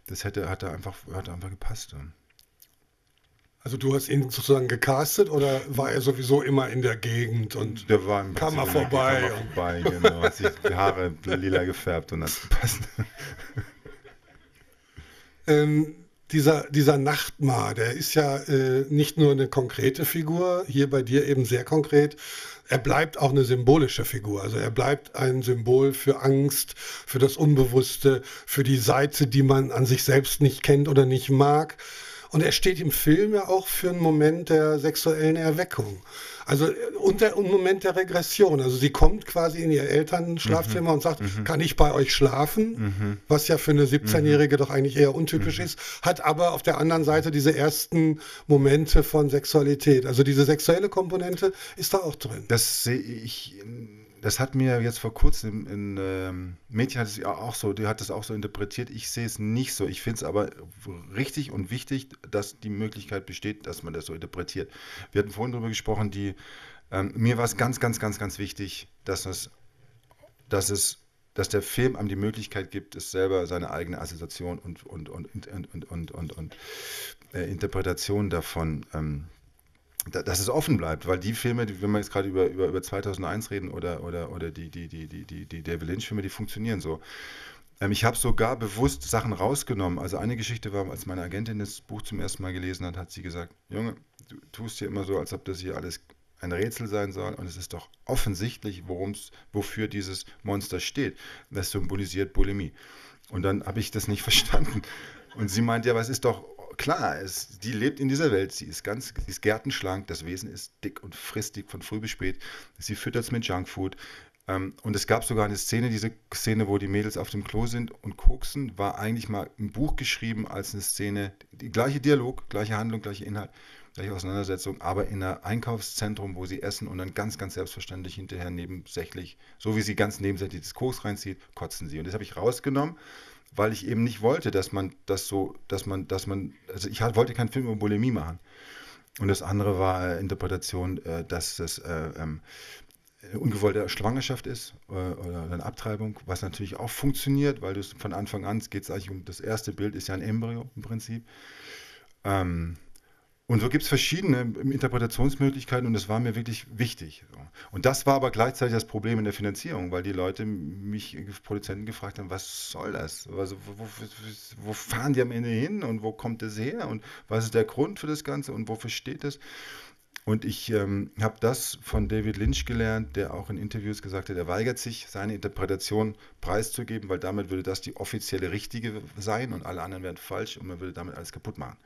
das hätte, hat da einfach, hat einfach gepasst. Also du hast ihn sozusagen gecastet oder war er sowieso immer in der Gegend und Der war im Kam mal Prinzip- vorbei. Kam mal vorbei, genau. Hat sich die Haare lila gefärbt und hat gepasst. [LAUGHS] ähm, dieser, dieser Nachtmar, der ist ja äh, nicht nur eine konkrete Figur, hier bei dir eben sehr konkret, er bleibt auch eine symbolische Figur. Also er bleibt ein Symbol für Angst, für das Unbewusste, für die Seite, die man an sich selbst nicht kennt oder nicht mag. Und er steht im Film ja auch für einen Moment der sexuellen Erweckung. Also äh, und der und Moment der Regression. Also sie kommt quasi in ihr Elternschlafzimmer und sagt, kann ich bei euch schlafen? Was ja für eine 17-Jährige doch eigentlich eher untypisch ist, hat aber auf der anderen Seite diese ersten Momente von Sexualität. Also diese sexuelle Komponente ist da auch drin. Das sehe ich, das hat mir jetzt vor kurzem ein ähm, Mädchen hat es ja auch so, die hat das auch so interpretiert. Ich sehe es nicht so. Ich finde es aber richtig und wichtig, dass die Möglichkeit besteht, dass man das so interpretiert. Wir hatten vorhin darüber gesprochen, die, ähm, mir war es ganz, ganz, ganz, ganz wichtig, dass es, dass es dass der Film einem die Möglichkeit gibt, es selber seine eigene Assoziation und, und, und, und, und, und, und, und äh, Interpretation davon ähm, dass es offen bleibt, weil die Filme, die, wenn wir jetzt gerade über, über, über 2001 reden oder, oder, oder die, die, die, die, die, die David Lynch-Filme, die funktionieren so. Ähm, ich habe sogar bewusst Sachen rausgenommen. Also eine Geschichte war, als meine Agentin das Buch zum ersten Mal gelesen hat, hat sie gesagt, Junge, du tust hier immer so, als ob das hier alles ein Rätsel sein soll und es ist doch offensichtlich, worum's, wofür dieses Monster steht. Das symbolisiert Bulimie. Und dann habe ich das nicht [LAUGHS] verstanden. Und sie meint, ja, es ist doch klar, es, die lebt in dieser Welt, sie ist ganz, sie ist gärtenschlank, das Wesen ist dick und fristig von früh bis spät, sie füttert es mit Junkfood. Ähm, und es gab sogar eine Szene, diese Szene, wo die Mädels auf dem Klo sind und koksen, war eigentlich mal im Buch geschrieben als eine Szene, die gleiche Dialog, gleiche Handlung, gleiche Inhalt, gleiche Auseinandersetzung, aber in einem Einkaufszentrum, wo sie essen und dann ganz, ganz selbstverständlich hinterher nebensächlich, so wie sie ganz nebensächlich das Koks reinzieht, kotzen sie. Und das habe ich rausgenommen, weil ich eben nicht wollte, dass man das so, dass man, dass man, also ich wollte keinen Film über Bulimie machen. Und das andere war äh, Interpretation, äh, dass das äh, ähm, ungewollte Schwangerschaft ist äh, oder eine Abtreibung, was natürlich auch funktioniert, weil du es von Anfang an, es geht eigentlich um das erste Bild, ist ja ein Embryo im Prinzip. Ähm, und so gibt es verschiedene Interpretationsmöglichkeiten und das war mir wirklich wichtig. Und das war aber gleichzeitig das Problem in der Finanzierung, weil die Leute mich, Produzenten, gefragt haben, was soll das? Also, wo, wo, wo fahren die am Ende hin und wo kommt das her und was ist der Grund für das Ganze und wofür steht das? Und ich ähm, habe das von David Lynch gelernt, der auch in Interviews gesagt hat, er weigert sich, seine Interpretation preiszugeben, weil damit würde das die offizielle richtige sein und alle anderen wären falsch und man würde damit alles kaputt machen.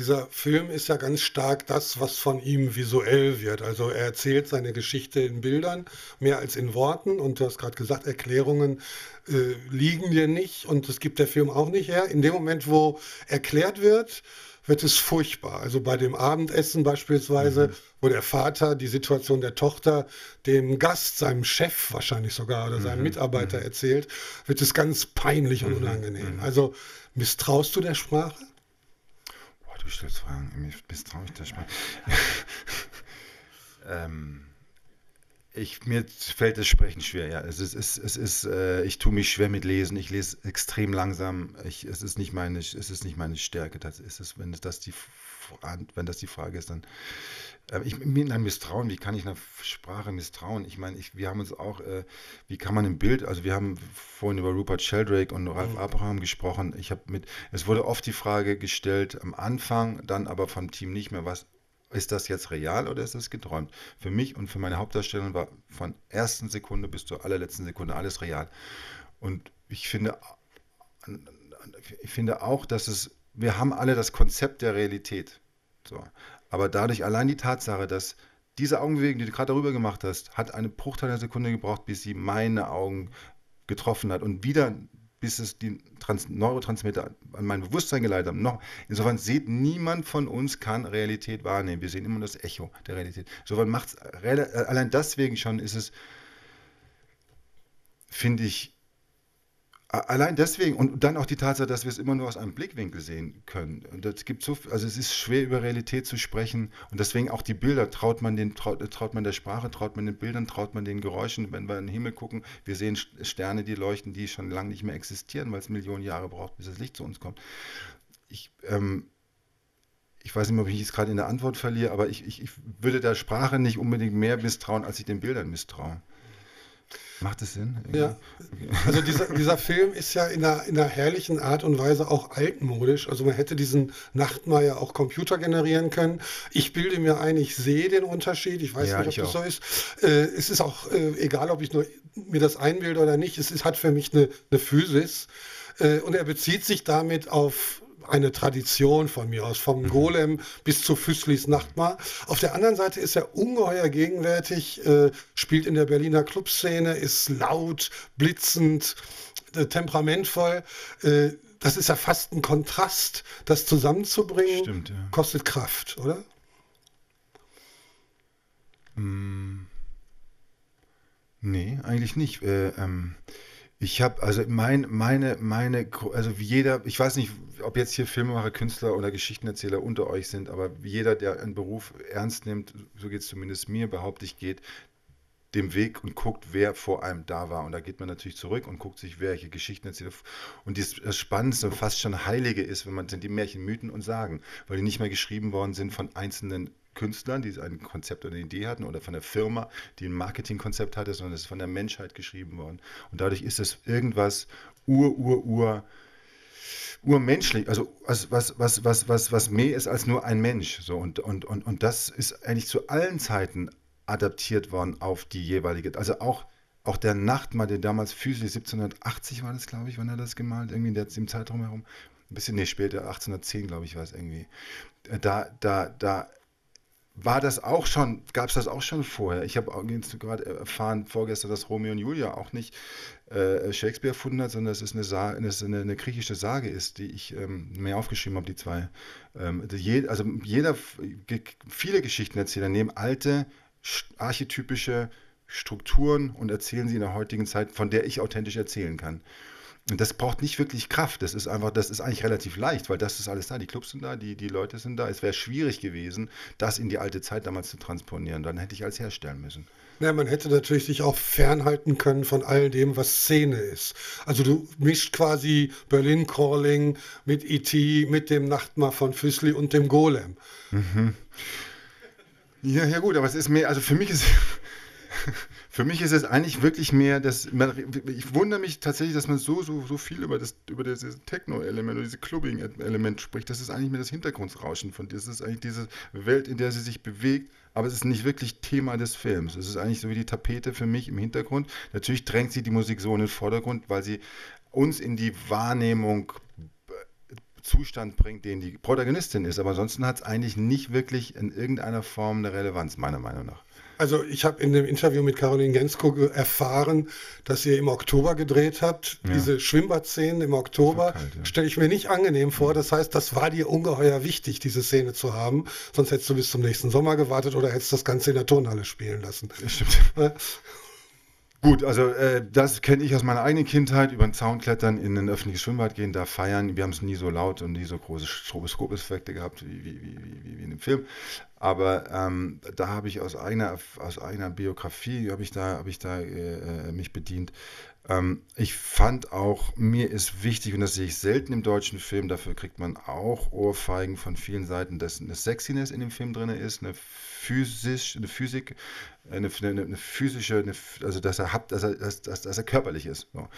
Dieser Film ist ja ganz stark das, was von ihm visuell wird. Also er erzählt seine Geschichte in Bildern, mehr als in Worten. Und du hast gerade gesagt, Erklärungen äh, liegen dir nicht und das gibt der Film auch nicht her. In dem Moment, wo erklärt wird, wird es furchtbar. Also bei dem Abendessen beispielsweise, wo der Vater die Situation der Tochter dem Gast, seinem Chef wahrscheinlich sogar oder seinem Mitarbeiter erzählt, wird es ganz peinlich und unangenehm. Also misstraust du der Sprache? Du stellst Fragen, misstraue ich der Sprache. [LAUGHS] ähm, Ich, mir fällt das Sprechen schwer, ja. Es ist, es, es ist äh, ich tue mich schwer mit Lesen. Ich lese extrem langsam. Ich, es, ist nicht meine, es ist nicht meine Stärke. Das ist es, wenn das die, wenn das die Frage ist, dann. Äh, ich bin ein Misstrauen. Wie kann ich einer Sprache misstrauen? Ich meine, ich, wir haben uns auch, äh, wie kann man ein Bild, also wir haben vorhin über Rupert Sheldrake und Ralph mhm. Abraham gesprochen. Ich habe mit, es wurde oft die Frage gestellt am Anfang, dann aber vom Team nicht mehr, was ist das jetzt real oder ist das geträumt? Für mich und für meine Hauptdarstellerin war von ersten Sekunde bis zur allerletzten Sekunde alles real. Und ich finde, ich finde auch, dass es, wir haben alle das Konzept der Realität. So. Aber dadurch allein die Tatsache, dass diese Augenbewegung, die du gerade darüber gemacht hast, hat eine Bruchteil der Sekunde gebraucht, bis sie meine Augen getroffen hat. Und wieder bis es die Trans Neurotransmitter an mein Bewusstsein geleitet haben. Noch, insofern sieht niemand von uns kann Realität wahrnehmen. Wir sehen immer das Echo der Realität. Insofern macht es, allein deswegen schon ist es, finde ich, Allein deswegen und dann auch die Tatsache, dass wir es immer nur aus einem Blickwinkel sehen können. Und das gibt so, also es ist schwer über Realität zu sprechen und deswegen auch die Bilder traut man den, traut, traut man der Sprache, traut man den Bildern, traut man den Geräuschen. Wenn wir in den Himmel gucken, wir sehen Sterne, die leuchten, die schon lange nicht mehr existieren, weil es Millionen Jahre braucht, bis das Licht zu uns kommt. Ich, ähm, ich weiß nicht mehr, ob ich jetzt gerade in der Antwort verliere, aber ich, ich, ich würde der Sprache nicht unbedingt mehr misstrauen, als ich den Bildern misstraue. Macht es Sinn? Ja. Also dieser, dieser Film ist ja in einer, in einer herrlichen Art und Weise auch altmodisch. Also man hätte diesen Nachtmeier auch Computer generieren können. Ich bilde mir ein, ich sehe den Unterschied. Ich weiß ja, nicht, ob das auch. so ist. Äh, es ist auch äh, egal, ob ich nur mir das einbilde oder nicht. Es ist, hat für mich eine, eine Physis. Äh, und er bezieht sich damit auf eine Tradition von mir aus, vom Golem bis zu Füßlis Nachtmahl. Auf der anderen Seite ist er ungeheuer gegenwärtig, äh, spielt in der Berliner Clubszene, ist laut, blitzend, äh, temperamentvoll. Äh, das ist ja fast ein Kontrast, das zusammenzubringen, Stimmt, ja. kostet Kraft, oder? Mm. Nee, eigentlich nicht. Äh, ähm, ich habe, also mein, meine, meine, also wie jeder, ich weiß nicht, ob jetzt hier Filmemacher, Künstler oder Geschichtenerzähler unter euch sind, aber jeder, der einen Beruf ernst nimmt, so geht es zumindest mir, behaupte ich, geht dem Weg und guckt, wer vor einem da war. Und da geht man natürlich zurück und guckt sich, welche Geschichten erzählt. Und das Spannendste, fast schon Heilige ist, wenn man sind die Märchen, Mythen und Sagen, weil die nicht mehr geschrieben worden sind von einzelnen Künstlern, die ein Konzept oder eine Idee hatten, oder von der Firma, die ein Marketingkonzept hatte, sondern es ist von der Menschheit geschrieben worden. Und dadurch ist es irgendwas ur, ur, ur, urmenschlich, also was, was, was, was, was, was mehr ist als nur ein Mensch. So, und, und, und, und das ist eigentlich zu allen Zeiten adaptiert worden auf die jeweilige, also auch, auch der Nachtmahl, der damals physisch 1780 war das, glaube ich, wann er das gemalt, irgendwie in der, im Zeitraum herum, ein bisschen, nee, später, 1810, glaube ich, war es irgendwie. Da, da, da war das auch schon, gab es das auch schon vorher? Ich habe gerade erfahren vorgestern, dass Romeo und Julia auch nicht äh, Shakespeare erfunden hat, sondern dass es eine, Sa eine, eine, griechische Sage ist, die ich ähm, mir aufgeschrieben habe, die zwei. Ähm, die je, also jeder, viele Geschichtenerzähler nehmen alte, archetypische Strukturen und erzählen sie in der heutigen Zeit, von der ich authentisch erzählen kann. Und das braucht nicht wirklich Kraft. Das ist einfach, das ist eigentlich relativ leicht, weil das ist alles da. Die Clubs sind da, die, die Leute sind da. Es wäre schwierig gewesen, das in die alte Zeit damals zu transponieren. Dann hätte ich alles herstellen müssen. Ja, man hätte natürlich sich auch fernhalten können von all dem, was Szene ist. Also du mischst quasi Berlin Calling mit E.T., mit dem Nachtmar von Füßli und dem Golem. Mhm. Ja, ja gut, aber es ist mehr, also für mich ist [LAUGHS] Für mich ist es eigentlich wirklich mehr, dass ich wundere mich tatsächlich, dass man so, so, so viel über das, über dieses Techno-Element oder dieses Clubbing-Element spricht. Das ist eigentlich mehr das Hintergrundrauschen von dir. Das ist eigentlich diese Welt, in der sie sich bewegt, aber es ist nicht wirklich Thema des Films. Es ist eigentlich so wie die Tapete für mich im Hintergrund. Natürlich drängt sie die Musik so in den Vordergrund, weil sie uns in die Wahrnehmung äh, Zustand bringt, den die Protagonistin ist. Aber ansonsten hat es eigentlich nicht wirklich in irgendeiner Form eine Relevanz, meiner Meinung nach. Also ich habe in dem Interview mit Caroline Gensko erfahren, dass ihr im Oktober gedreht habt. Ja. Diese Schwimmbadszenen im Oktober ja. stelle ich mir nicht angenehm vor. Das heißt, das war dir ungeheuer wichtig, diese Szene zu haben. Sonst hättest du bis zum nächsten Sommer gewartet oder hättest das Ganze in der Turnhalle spielen lassen. Das stimmt. Gut, also äh, das kenne ich aus meiner eigenen Kindheit, über den Zaun klettern, in ein öffentliches Schwimmbad gehen, da feiern. Wir haben es nie so laut und nie so große Stroboskopeffekte gehabt wie, wie, wie, wie, wie in dem Film. Aber ähm, da habe ich aus eigener, aus eigener Biografie, habe ich da, hab ich da äh, äh, mich bedient. Ähm, ich fand auch, mir ist wichtig, und das sehe ich selten im deutschen Film, dafür kriegt man auch Ohrfeigen von vielen Seiten, dass eine Sexiness in dem Film drin ist, eine physisch, eine Physik, eine, eine, eine physische, eine, also dass er hat, dass er, dass, dass, dass er körperlich ist. So.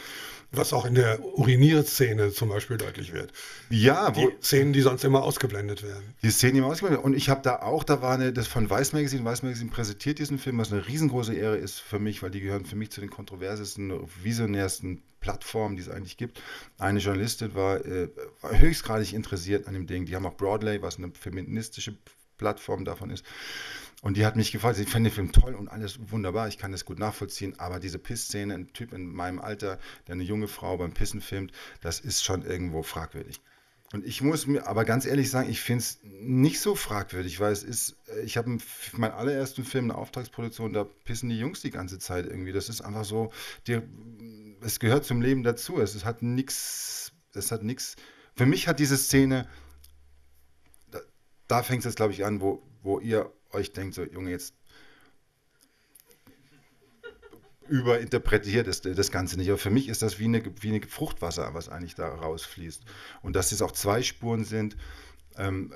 Was auch in der Urinierszene zum Beispiel deutlich wird. Ja, wo, die Szenen, die sonst immer ausgeblendet werden. Die Szenen, die immer ausgeblendet werden. Und ich habe da auch, da war eine, das von Weiß Magazine, Weiß Magazine präsentiert diesen Film, was eine riesengroße Ehre ist für mich, weil die gehören für mich zu den kontroversesten, visionärsten Plattformen, die es eigentlich gibt. Eine Journalistin war, äh, war höchstgradig interessiert an dem Ding. Die haben auch Broadway, was eine feministische Plattform davon ist. Und die hat mich gefragt, ich fand den Film toll und alles wunderbar, ich kann das gut nachvollziehen, aber diese Pissszene, ein Typ in meinem Alter, der eine junge Frau beim Pissen filmt, das ist schon irgendwo fragwürdig. Und ich muss mir aber ganz ehrlich sagen, ich finde es nicht so fragwürdig, weil es ist, äh, ich habe meinen allerersten Film, eine Auftragsproduktion, da pissen die Jungs die ganze Zeit irgendwie. Das ist einfach so, die, es gehört zum Leben dazu. Es, es hat nichts, es hat nichts. Für mich hat diese Szene, da, fängt es glaube ich, an, wo, wo ihr euch denkt, so, Junge, jetzt überinterpretiert das, das Ganze nicht. Aber für mich ist das wie eine, wie eine Fruchtwasser, was eigentlich da rausfließt. Und dass es auch zwei Spuren sind, ähm,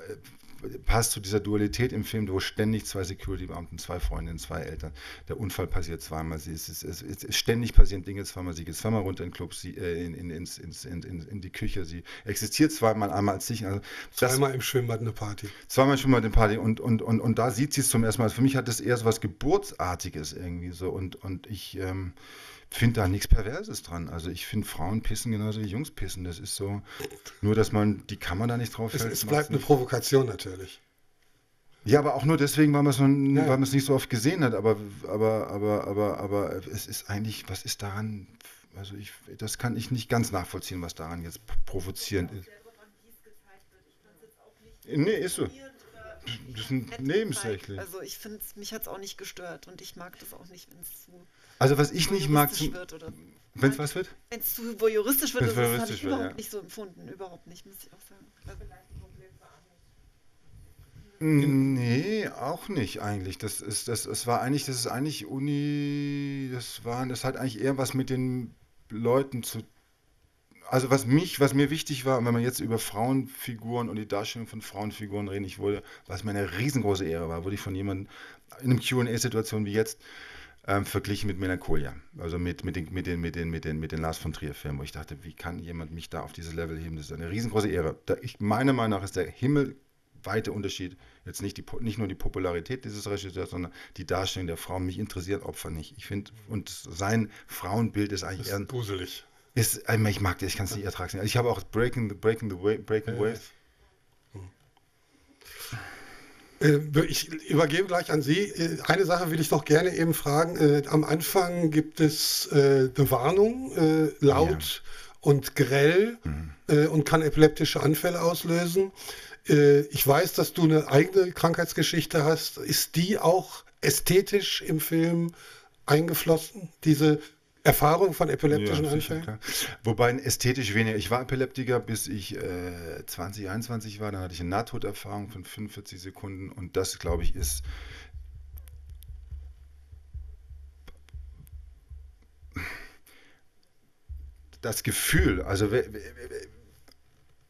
passt zu dieser Dualität im Film, wo ständig zwei Security-Beamten, zwei Freundinnen, zwei Eltern, der Unfall passiert zweimal, sie, es, ist, es, es, ständig passieren Dinge zweimal, sie geht zweimal runter in den Club, sie, äh, in, in, ins, ins, in, in, die Küche, sie existiert zweimal, einmal als sich. Also zweimal im Schwimmbad eine Party. Zweimal im Schwimmbad eine Party und, und, und, und da sieht sie es zum ersten Mal. Also für mich hat das eher so was Geburtsartiges irgendwie so und, und ich... Ähm, finde da nichts Perverses dran. Also ich finde Frauen pissen genauso wie Jungs pissen. Das ist so, nur dass man, die kann man da nicht drauf Es, es bleibt eine Provokation natürlich. Ja, aber auch nur deswegen, weil man es ja. nicht so oft gesehen hat. Aber, aber, aber, aber, aber es ist eigentlich, was ist daran, also ich, das kann ich nicht ganz nachvollziehen, was daran jetzt provozierend ist. Nee, ist so. Das ist nebensächlich. Also ich finde, mich hat es auch nicht gestört und ich mag das auch nicht, wenn es zu also was ich nicht mag, wenn es was wird? Wenn es zu voyeuristisch wird, das habe ich überhaupt ja. nicht so empfunden, überhaupt nicht, muss ich auch sagen. Also Nee, auch nicht eigentlich. Das ist, das, es war eigentlich, das ist eigentlich Uni, das war, das hat eigentlich eher was mit den Leuten zu also was mich, was mir wichtig war, wenn man jetzt über Frauenfiguren und die Darstellung von Frauenfiguren reden, ich wurde, was mir eine riesengroße Ehre war, wurde ich von jemandem in einem Q&A-Situation wie jetzt ähm, verglichen mit Melancholia, also mit, mit, den, mit, den, mit, den, mit, den, mit den Lars von Trier-Filmen, wo ich dachte, wie kann jemand mich da auf dieses Level heben? Das ist eine riesengroße Ehre. Da ich, meiner Meinung nach ist der himmelweite Unterschied jetzt nicht, die, nicht nur die Popularität dieses Regisseurs, sondern die Darstellung der Frau. Mich interessiert Opfer nicht. Ich finde, und sein Frauenbild ist eigentlich ist eher. Gruselig. Ist, ich mag das, ich kann es nicht ertragen. Ich habe auch Breaking the, Breaking the Way, Breaking ja, Wave äh, ich übergebe gleich an Sie. Äh, eine Sache will ich noch gerne eben fragen. Äh, am Anfang gibt es eine Warnung, laut ja. und grell mhm. und kann epileptische Anfälle auslösen. Ich weiß, dass du eine eigene Krankheitsgeschichte hast. Ist die auch ästhetisch im Film eingeflossen, diese Erfahrung von epileptischen ja, Anfällen? Wobei ästhetisch weniger. Ich war Epileptiker, bis ich äh, 2021 war. Dann hatte ich eine Nahtoderfahrung von 45 Sekunden. Und das, glaube ich, ist. Das Gefühl, also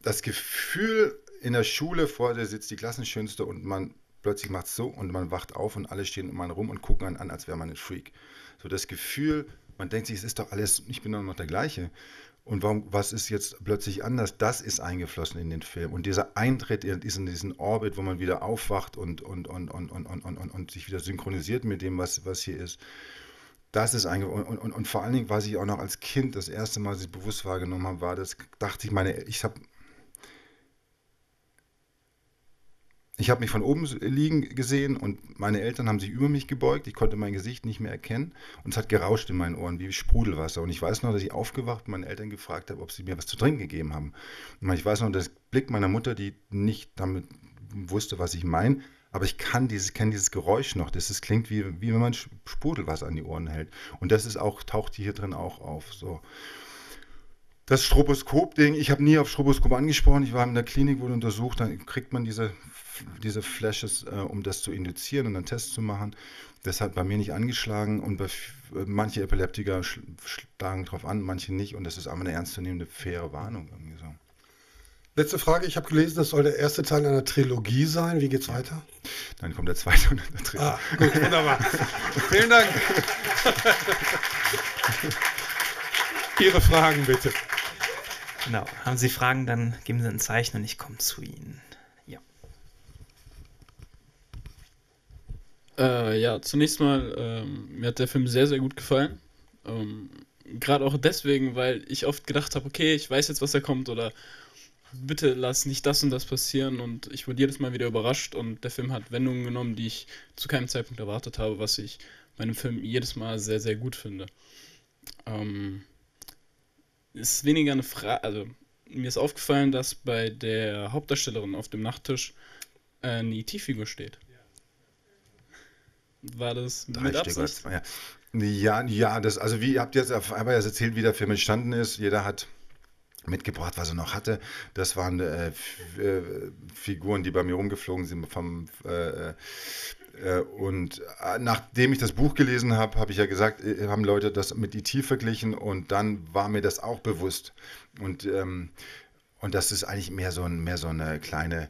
das Gefühl in der Schule, vor der sitzt die Klassenschönste und man plötzlich macht es so und man wacht auf und alle stehen um einen rum und gucken einen an, als wäre man ein Freak. So das Gefühl, man denkt sich, es ist doch alles, ich bin doch noch der gleiche. Und warum, was ist jetzt plötzlich anders? Das ist eingeflossen in den Film. Und dieser Eintritt in diesen, Orbit, wo man wieder aufwacht und, und, und, und, und, und, und, und sich wieder synchronisiert mit dem, was, was hier ist, das ist eingeflossen. Und, und, und vor allen Dingen, was ich auch noch als Kind das erste Mal sich bewusst wahrgenommen habe, war, das dachte ich, meine, ich habe Ich habe mich von oben liegen gesehen und meine Eltern haben sich über mich gebeugt. Ich konnte mein Gesicht nicht mehr erkennen und es hat gerauscht in meinen Ohren wie Sprudelwasser. Und ich weiß noch, dass ich aufgewacht und meine Eltern gefragt habe, ob sie mir was zu trinken gegeben haben. Und ich weiß noch, der Blick meiner Mutter, die nicht damit wusste, was ich meine, aber ich kann dieses, kenne dieses Geräusch noch. Das ist, klingt wie, wie wenn man Sprudelwasser an die Ohren hält. Und das ist auch, taucht hier drin auch auf. So. Das Stroboskop-Ding, ich habe nie auf Stroboskop angesprochen. Ich war in der Klinik, wurde untersucht, dann kriegt man diese, diese Flashes, äh, um das zu induzieren und einen Test zu machen. Das hat bei mir nicht angeschlagen und bei äh, manche Epileptiker schlagen drauf an, manche nicht. Und das ist aber eine ernstzunehmende, faire Warnung. Irgendwie so. Letzte Frage, ich habe gelesen, das soll der erste Teil einer Trilogie sein. Wie geht's weiter? Dann kommt der zweite und der dritte. Ah, gut, wunderbar. Vielen Dank. [LAUGHS] Ihre Fragen bitte. Genau. Haben Sie Fragen, dann geben Sie ein Zeichen und ich komme zu Ihnen. Äh, ja, zunächst mal, ähm, mir hat der Film sehr, sehr gut gefallen. Ähm, Gerade auch deswegen, weil ich oft gedacht habe, okay, ich weiß jetzt, was da kommt oder bitte lass nicht das und das passieren und ich wurde jedes Mal wieder überrascht und der Film hat Wendungen genommen, die ich zu keinem Zeitpunkt erwartet habe, was ich bei einem Film jedes Mal sehr, sehr gut finde. Ähm, ist weniger eine Frage, also mir ist aufgefallen, dass bei der Hauptdarstellerin auf dem Nachttisch äh, eine IT-Figur e steht. War das Drei mit Absicht? Ja. ja, ja, das, also wie, ihr habt jetzt auf einmal erzählt, wie der Film entstanden ist. Jeder hat mitgebracht, was er noch hatte. Das waren äh, äh, Figuren, die bei mir rumgeflogen sind vom äh, äh, und äh, nachdem ich das Buch gelesen habe, habe ich ja gesagt, äh, haben Leute das mit IT verglichen und dann war mir das auch bewusst. Und, ähm, und das ist eigentlich mehr so, ein, mehr so eine kleine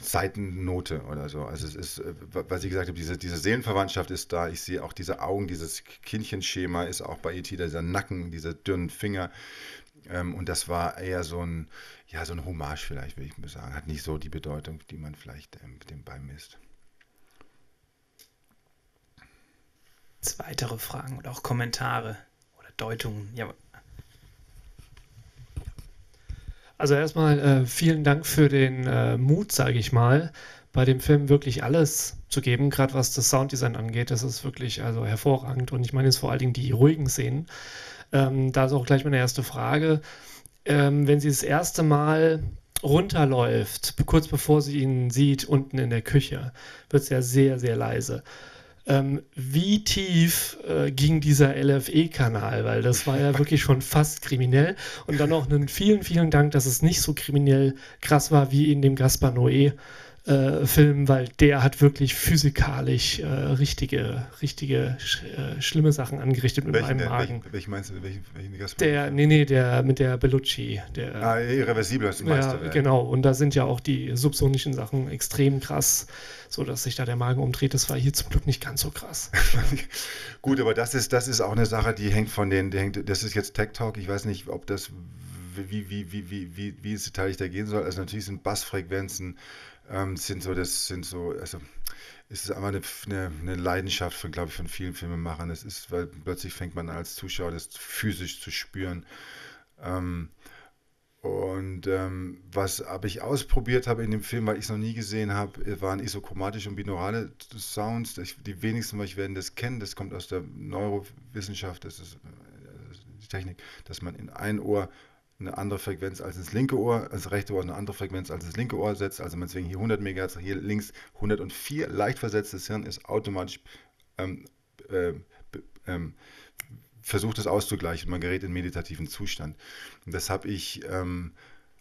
Seitennote oder so. Also es ist, was ich gesagt habe, diese, diese Seelenverwandtschaft ist da. Ich sehe auch diese Augen, dieses Kindchenschema ist auch bei IT, dieser Nacken, diese dünnen Finger. Ähm, und das war eher so ein, ja, so ein Hommage vielleicht, würde ich mal sagen. Hat nicht so die Bedeutung, die man vielleicht ähm, dem beimisst. weitere Fragen oder auch Kommentare oder Deutungen? Ja. Also erstmal äh, vielen Dank für den äh, Mut, sage ich mal, bei dem Film wirklich alles zu geben, gerade was das Sounddesign angeht. Das ist wirklich also hervorragend und ich meine jetzt vor allen Dingen die ruhigen Szenen. Ähm, da ist auch gleich meine erste Frage. Ähm, wenn sie das erste Mal runterläuft, kurz bevor sie ihn sieht, unten in der Küche, wird es ja sehr, sehr leise ähm, wie tief äh, ging dieser LFE-Kanal, weil das war ja [LAUGHS] wirklich schon fast kriminell. Und dann noch einen vielen, vielen Dank, dass es nicht so kriminell krass war wie in dem Gaspar Noé äh, Film, weil der hat wirklich physikalisch äh, richtige, richtige sch äh, schlimme Sachen angerichtet mit welchen, meinem Magen. Welchen, welchen meinst du? Welchen, welchen der, nee, nee, der mit der Bellucci. Der, ah, irreversibel hast du meinst. Ja, genau. Und da sind ja auch die subsonischen Sachen extrem krass, sodass sich da der Magen umdreht. Das war hier zum Glück nicht ganz so krass. [LAUGHS] Gut, aber das ist, das ist auch eine Sache, die hängt von den, hängt, das ist jetzt Tech Talk. Ich weiß nicht, ob das wie, wie, wie, wie, wie, wie ins Detail da gehen soll. Also natürlich sind Bassfrequenzen ähm, sind so, das sind so, also es ist einfach eine, eine, eine Leidenschaft von, glaube ich, von vielen Filmemachern. Es ist, weil plötzlich fängt man als Zuschauer das physisch zu spüren. Ähm, und ähm, was aber ich ausprobiert habe in dem Film, weil ich es noch nie gesehen habe, waren isochromatische und binaurale Sounds. Die wenigsten, weil ich werden das kennen, das kommt aus der Neurowissenschaft, das ist äh, die Technik, dass man in ein Ohr eine andere Frequenz als ins linke Ohr, das rechte Ohr eine andere Frequenz als ins linke Ohr setzt. Also deswegen hier 100 MHz, hier links 104. Leicht versetztes Hirn ist automatisch ähm, äh, ähm, versucht es auszugleichen. Man gerät in meditativen Zustand. Das habe ich ähm,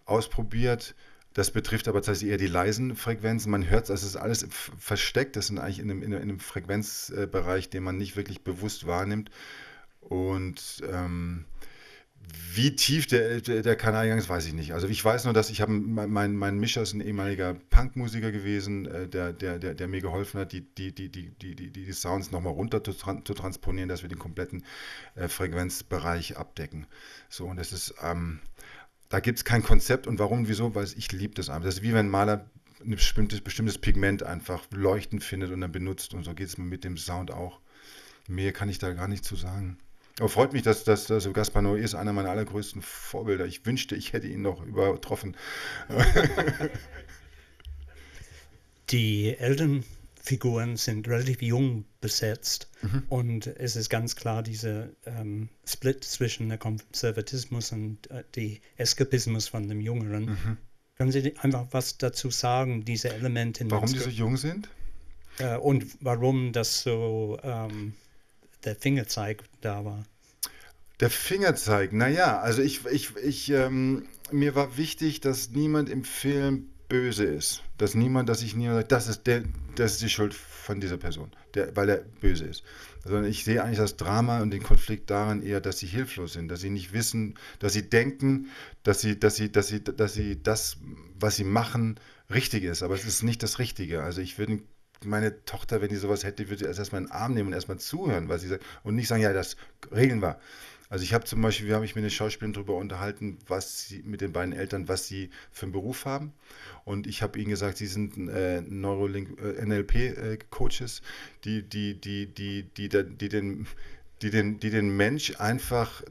ausprobiert. Das betrifft aber tatsächlich eher die leisen Frequenzen. Man hört es, also es ist alles versteckt. Das sind eigentlich in einem, in einem Frequenzbereich, den man nicht wirklich bewusst wahrnimmt. Und ähm, wie tief der, der, Kanal gegangen ist, weiß ich nicht. Also ich weiß nur, dass ich habe, mein, mein Mischer ist ein ehemaliger Punkmusiker gewesen, äh, der, der, der, der mir geholfen hat, die, die, die, die, die, die, Sounds nochmal runter zu, zu transponieren, dass wir den kompletten äh, Frequenzbereich abdecken. So, und das ist, ähm, da gibt es kein Konzept und warum, wieso, weil ich liebe das einfach. Das ist wie wenn ein Maler ein bestimmtes, bestimmtes Pigment einfach leuchtend findet und dann benutzt und so geht es mit dem Sound auch. Mehr kann ich da gar nicht zu sagen. Aber freut mich, dass, dass, dass Gaspar Noé ist einer meiner allergrößten Vorbilder. Ich wünschte, ich hätte ihn noch übertroffen. [LAUGHS] Die Elternfiguren sind relativ jung besetzt mhm. und es ist ganz klar dieser ähm, Split zwischen der Konservatismus und äh, die Eskapismus von dem Jüngeren. Mhm. Können Sie einfach was dazu sagen, diese Elemente? Warum die so jung sind? Äh, und warum das so ähm, der Fingerzeig da war. Der Fingerzeig, naja, also ich, ich, ich, ähm, mir war wichtig, dass niemand im Film böse ist. Dass niemand, dass ich niemand sage, das ist, der, das ist die Schuld von dieser Person, der, weil er böse ist. Sondern ich sehe eigentlich das Drama und den Konflikt daran eher, dass sie hilflos sind, dass sie nicht wissen, dass sie denken, dass sie, dass sie, dass sie, dass sie das, was sie machen, richtig ist. Aber es ist nicht das Richtige. Also ich würde meine Tochter, wenn die sowas hätte, würde sie erst erstmal in den Arm nehmen und erstmal zuhören, was sie sagt, und nicht sagen, ja, das regeln wir. Also ich habe zum Beispiel, wir haben mich mit den Schauspielern darüber unterhalten, was sie mit den beiden Eltern, was sie für einen Beruf haben. Und ich habe ihnen gesagt, sie sind äh, Neurolink, äh, NLP-Coaches, äh, die, die, die, die, die, die, die, den, die, den, die den Mensch einfach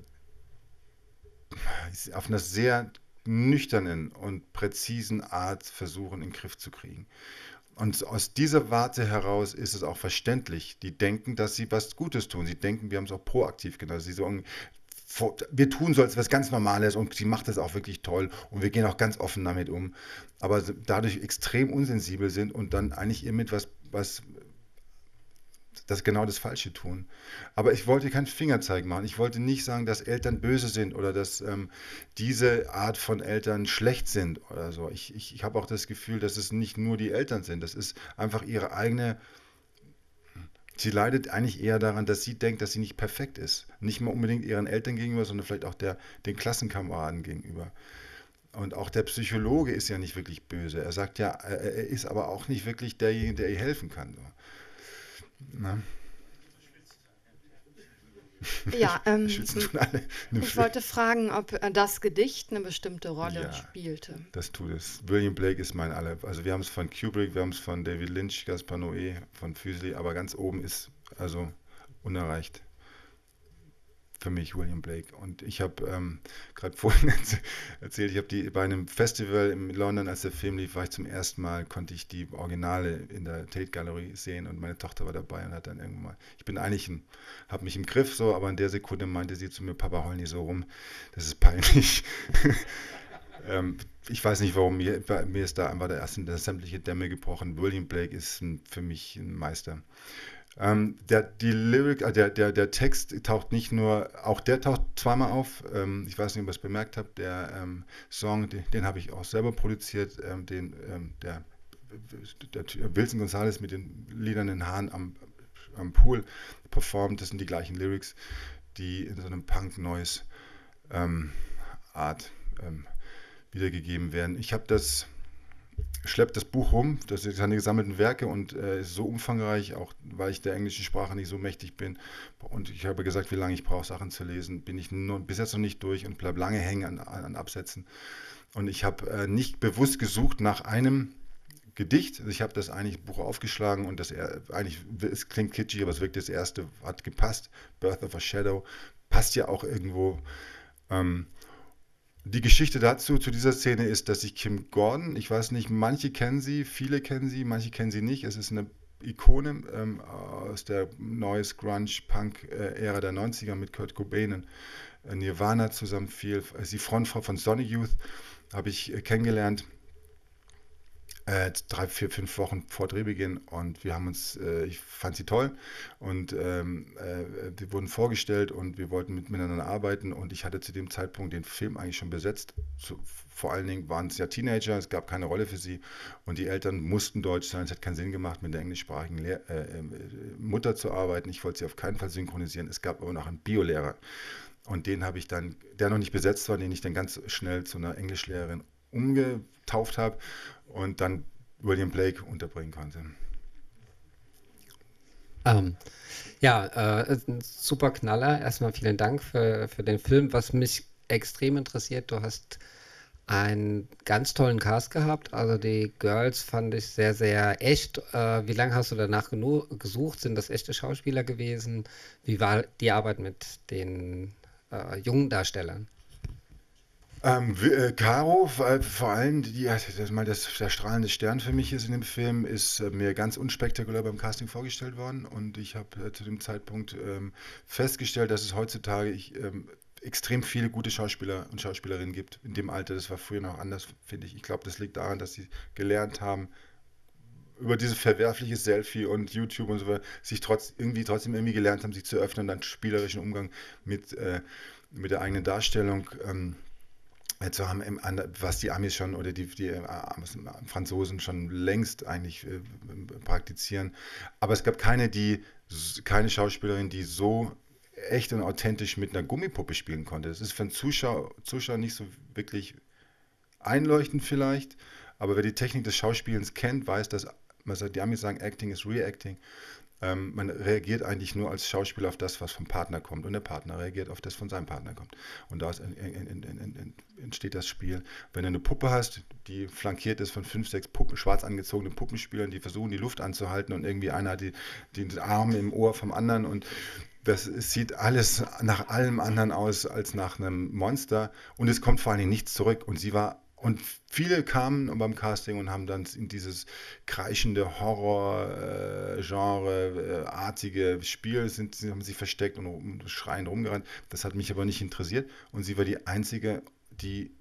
auf einer sehr nüchternen und präzisen Art versuchen, in den Griff zu kriegen. Und aus dieser Warte heraus ist es auch verständlich. Die denken, dass sie was Gutes tun. Sie denken, wir haben es auch proaktiv genannt. Sie sagen, wir tun so, als was ganz Normales und sie macht das auch wirklich toll und wir gehen auch ganz offen damit um. Aber dadurch extrem unsensibel sind und dann eigentlich ihr mit was, was das genau das Falsche tun. Aber ich wollte keinen Fingerzeig machen. Ich wollte nicht sagen, dass Eltern böse sind oder dass ähm, diese Art von Eltern schlecht sind oder so. Ich, ich, ich habe auch das Gefühl, dass es nicht nur die Eltern sind. Das ist einfach ihre eigene. Sie leidet eigentlich eher daran, dass sie denkt, dass sie nicht perfekt ist. Nicht mal unbedingt ihren Eltern gegenüber, sondern vielleicht auch der, den Klassenkameraden gegenüber. Und auch der Psychologe ist ja nicht wirklich böse. Er sagt ja, er ist aber auch nicht wirklich derjenige, der ihr helfen kann. Na? Ja, [LAUGHS] ähm, ich wollte fragen, ob äh, das Gedicht eine bestimmte Rolle ja, spielte. Das tut es. William Blake ist mein aller. Also wir haben es von Kubrick, wir haben es von David Lynch, Gaspar Noé, von Füsli, aber ganz oben ist also unerreicht für mich William Blake. Und ich habe ähm, gerade [LAUGHS] vorhin erzählt, ich habe die bei einem Festival in London, als der Film lief, war ich zum ersten Mal, konnte ich die Originale in der Tate Gallery sehen und meine Tochter war dabei und hat dann irgendwann mal, ich bin eigentlich, habe mich im Griff so, aber in der Sekunde meinte sie zu mir, Papa, heul nicht so rum, das ist peinlich. [LAUGHS] ähm, ich weiß nicht warum, mir, mir ist da einfach der erste, sämtliche Dämme gebrochen. William Blake ist ein, für mich ein Meister. Ähm, der, die Lyric, äh, der, der, der Text taucht nicht nur, auch der taucht zweimal auf. Ähm, ich weiß nicht, ob ihr es bemerkt habt. Der ähm, Song, den, den habe ich auch selber produziert. Ähm, den, ähm, der, der Wilson Gonzalez mit den liedernden Haaren am, am Pool performt. Das sind die gleichen Lyrics, die in so einem Punk-Noise ähm, wiedergegeben werden. Ich habe das schleppt das Buch rum, das sind seine gesammelten Werke und äh, ist so umfangreich, auch weil ich der englischen Sprache nicht so mächtig bin. Und ich habe gesagt, wie lange ich brauche, Sachen zu lesen, bin ich nur, bis jetzt noch nicht durch und bleibe lange hängen an, an Absätzen. Und ich habe äh, nicht bewusst gesucht nach einem Gedicht. Ich habe das eigentlich Buch aufgeschlagen und das eigentlich, es klingt kitschig, aber es wirkt das erste, hat gepasst. Birth of a Shadow passt ja auch irgendwo. Ähm, die Geschichte dazu, zu dieser Szene ist, dass sich Kim Gordon, ich weiß nicht, manche kennen sie, viele kennen sie, manche kennen sie nicht. Es ist eine Ikone ähm, aus der Noise Grunge Punk Ära der 90er mit Kurt Cobain und äh, Nirvana zusammen viel. Sie Frontfrau von Sonic Youth, habe ich äh, kennengelernt äh, drei, vier, fünf Wochen vor Drehbeginn und wir haben uns, äh, ich fand sie toll und ähm, äh, wir wurden vorgestellt und wir wollten mit, miteinander arbeiten und ich hatte zu dem Zeitpunkt den Film eigentlich schon besetzt. Zu, vor allen Dingen waren es ja Teenager, es gab keine Rolle für sie und die Eltern mussten Deutsch sein. Es hat keinen Sinn gemacht, mit der englischsprachigen Lehr äh, äh, Mutter zu arbeiten. Ich wollte sie auf keinen Fall synchronisieren. Es gab aber noch einen Biolehrer. Und den habe ich dann, der noch nicht besetzt war, den ich dann ganz schnell zu einer Englischlehrerin umgetauft habe und dann William Blake unterbringen konnte. Ähm, ja, äh, super Knaller. Erstmal vielen Dank für, für den Film. Was mich extrem interessiert, du hast einen ganz tollen Cast gehabt. Also die Girls fand ich sehr, sehr echt. Äh, wie lange hast du danach gesucht? Sind das echte Schauspieler gewesen? Wie war die Arbeit mit den äh, jungen Darstellern? Ähm, äh, Caro, äh, vor allem, die, das mal das, der strahlende Stern für mich ist in dem Film, ist äh, mir ganz unspektakulär beim Casting vorgestellt worden. Und ich habe äh, zu dem Zeitpunkt ähm, festgestellt, dass es heutzutage ich, ähm, extrem viele gute Schauspieler und Schauspielerinnen gibt in dem Alter. Das war früher noch anders, finde ich. Ich glaube, das liegt daran, dass sie gelernt haben, über dieses verwerfliche Selfie und YouTube und so weiter, sich trotz, irgendwie trotzdem irgendwie gelernt haben, sich zu öffnen und dann spielerischen Umgang mit, äh, mit der eigenen Darstellung ähm, zu haben, was die Amis schon oder die, die äh, Franzosen schon längst eigentlich äh, praktizieren. Aber es gab keine, die, keine Schauspielerin, die so echt und authentisch mit einer Gummipuppe spielen konnte. Das ist für einen Zuschauer, Zuschauer nicht so wirklich einleuchtend vielleicht, aber wer die Technik des Schauspielens kennt, weiß, dass die Amis sagen, Acting ist Reacting. Ähm, man reagiert eigentlich nur als Schauspieler auf das, was vom Partner kommt und der Partner reagiert auf das von seinem Partner kommt. Und da entsteht das Spiel. Wenn du eine Puppe hast, die flankiert ist von fünf, sechs Puppen, schwarz angezogenen Puppenspielern, die versuchen, die Luft anzuhalten und irgendwie einer hat die, den Arm im Ohr vom anderen und das sieht alles nach allem anderen aus als nach einem Monster und es kommt vor allen Dingen nichts zurück. Und sie war und viele kamen beim Casting und haben dann in dieses kreischende Horror-Genre-artige äh, Spiel, sind, sie haben sich versteckt und, und schreiend rumgerannt. Das hat mich aber nicht interessiert. Und sie war die Einzige, die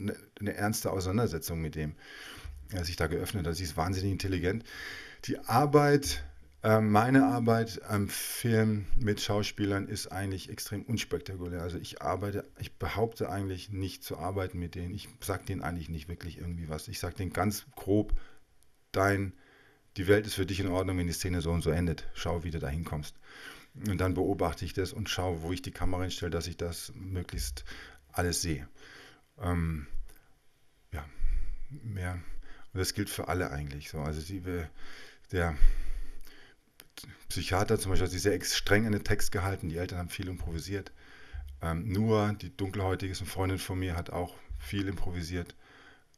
eine, eine ernste Auseinandersetzung mit dem äh, sich da geöffnet hat. Sie ist wahnsinnig intelligent. Die Arbeit meine Arbeit am Film mit Schauspielern ist eigentlich extrem unspektakulär. Also ich arbeite, ich behaupte eigentlich nicht zu arbeiten mit denen. Ich sage denen eigentlich nicht wirklich irgendwie was. Ich sage denen ganz grob, dein, die Welt ist für dich in Ordnung, wenn die Szene so und so endet. Schau, wie du da hinkommst. Und dann beobachte ich das und schaue, wo ich die Kamera hinstelle, dass ich das möglichst alles sehe. Ähm, ja, mehr. Und das gilt für alle eigentlich so. Also die, der Psychiater zum Beispiel hat sich sehr streng an den Text gehalten, die Eltern haben viel improvisiert. Ähm, nur die dunkelhäutige Freundin von mir hat auch viel improvisiert.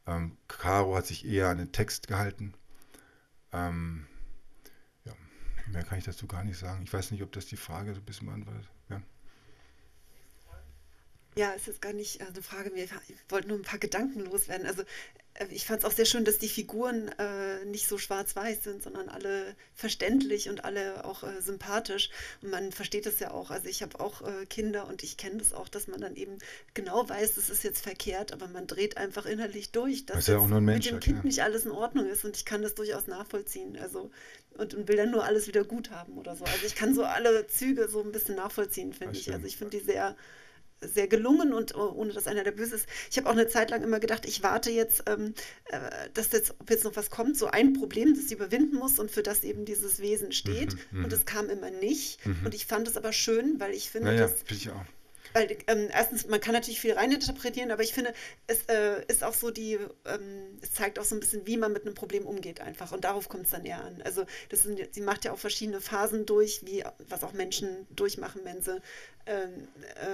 Ähm, Caro hat sich eher an den Text gehalten. Ähm, ja, mehr kann ich dazu gar nicht sagen. Ich weiß nicht, ob das die Frage so ein bisschen beantwortet. Ja. Es ist gar nicht äh, eine Frage, ich wollte nur ein paar Gedanken loswerden. Also äh, ich fand es auch sehr schön, dass die Figuren äh, nicht so schwarz-weiß sind, sondern alle verständlich und alle auch äh, sympathisch. Und man versteht es ja auch. Also ich habe auch äh, Kinder und ich kenne das auch, dass man dann eben genau weiß, das ist jetzt verkehrt, aber man dreht einfach innerlich durch, dass ja mit dem Kind ja. nicht alles in Ordnung ist. Und ich kann das durchaus nachvollziehen. Also und, und, will dann nur alles wieder gut haben oder so. Also ich kann so alle Züge so ein bisschen nachvollziehen, finde ich. Also ich finde die sehr sehr gelungen und oh, ohne dass einer der böse ist. Ich habe auch eine Zeit lang immer gedacht, ich warte jetzt, ähm, äh, dass jetzt, ob jetzt noch was kommt, so ein Problem, das sie überwinden muss und für das eben dieses Wesen steht. Mhm, und es kam immer nicht. Mhm. Und ich fand es aber schön, weil ich finde, ja, ja, dass, ich auch. Weil ähm, erstens, man kann natürlich viel reininterpretieren, aber ich finde, es äh, ist auch so die, ähm, es zeigt auch so ein bisschen, wie man mit einem Problem umgeht einfach. Und darauf kommt es dann eher an. Also das sind, sie macht ja auch verschiedene Phasen durch, wie was auch Menschen durchmachen, wenn sie ähm,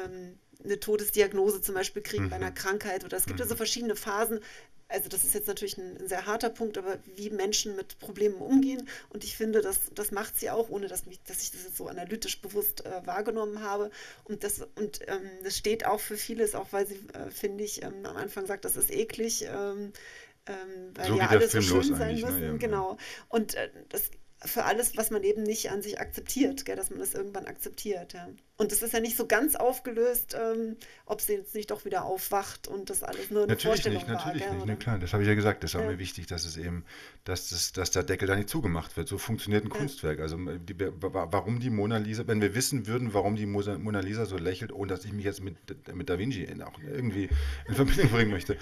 ähm eine Todesdiagnose zum Beispiel kriegen mhm. bei einer mhm. Krankheit oder es gibt mhm. ja so verschiedene Phasen. Also das ist jetzt natürlich ein, ein, sehr harter Punkt, aber wie Menschen mit Problemen umgehen und ich finde, das, das macht sie auch, ohne dass, mich, dass ich das jetzt so analytisch bewusst äh, wahrgenommen habe und das, und ähm, das steht auch für vieles, auch weil sie, äh, finde ich, ähm, am Anfang sagt, das ist eklig, ähm, ähm weil so ja alles so schön sein müssen, ne? ja, genau. Und äh, das für alles, was man eben nicht an sich akzeptiert, gell, dass man das irgendwann akzeptiert. Ja. Und es ist ja nicht so ganz aufgelöst, ähm, ob sie jetzt nicht doch wieder aufwacht und das alles nur eine natürlich Vorstellung nicht, Natürlich war, nicht, ne, klar, das habe ich ja gesagt. Das ist ja. auch mir wichtig, dass es eben, dass, das, dass der Deckel da nicht zugemacht wird. So funktioniert ein ja. Kunstwerk. Also die, warum die Mona Lisa, wenn wir wissen würden, warum die Mona Lisa so lächelt, ohne dass ich mich jetzt mit, mit Da Vinci auch irgendwie in Verbindung bringen möchte.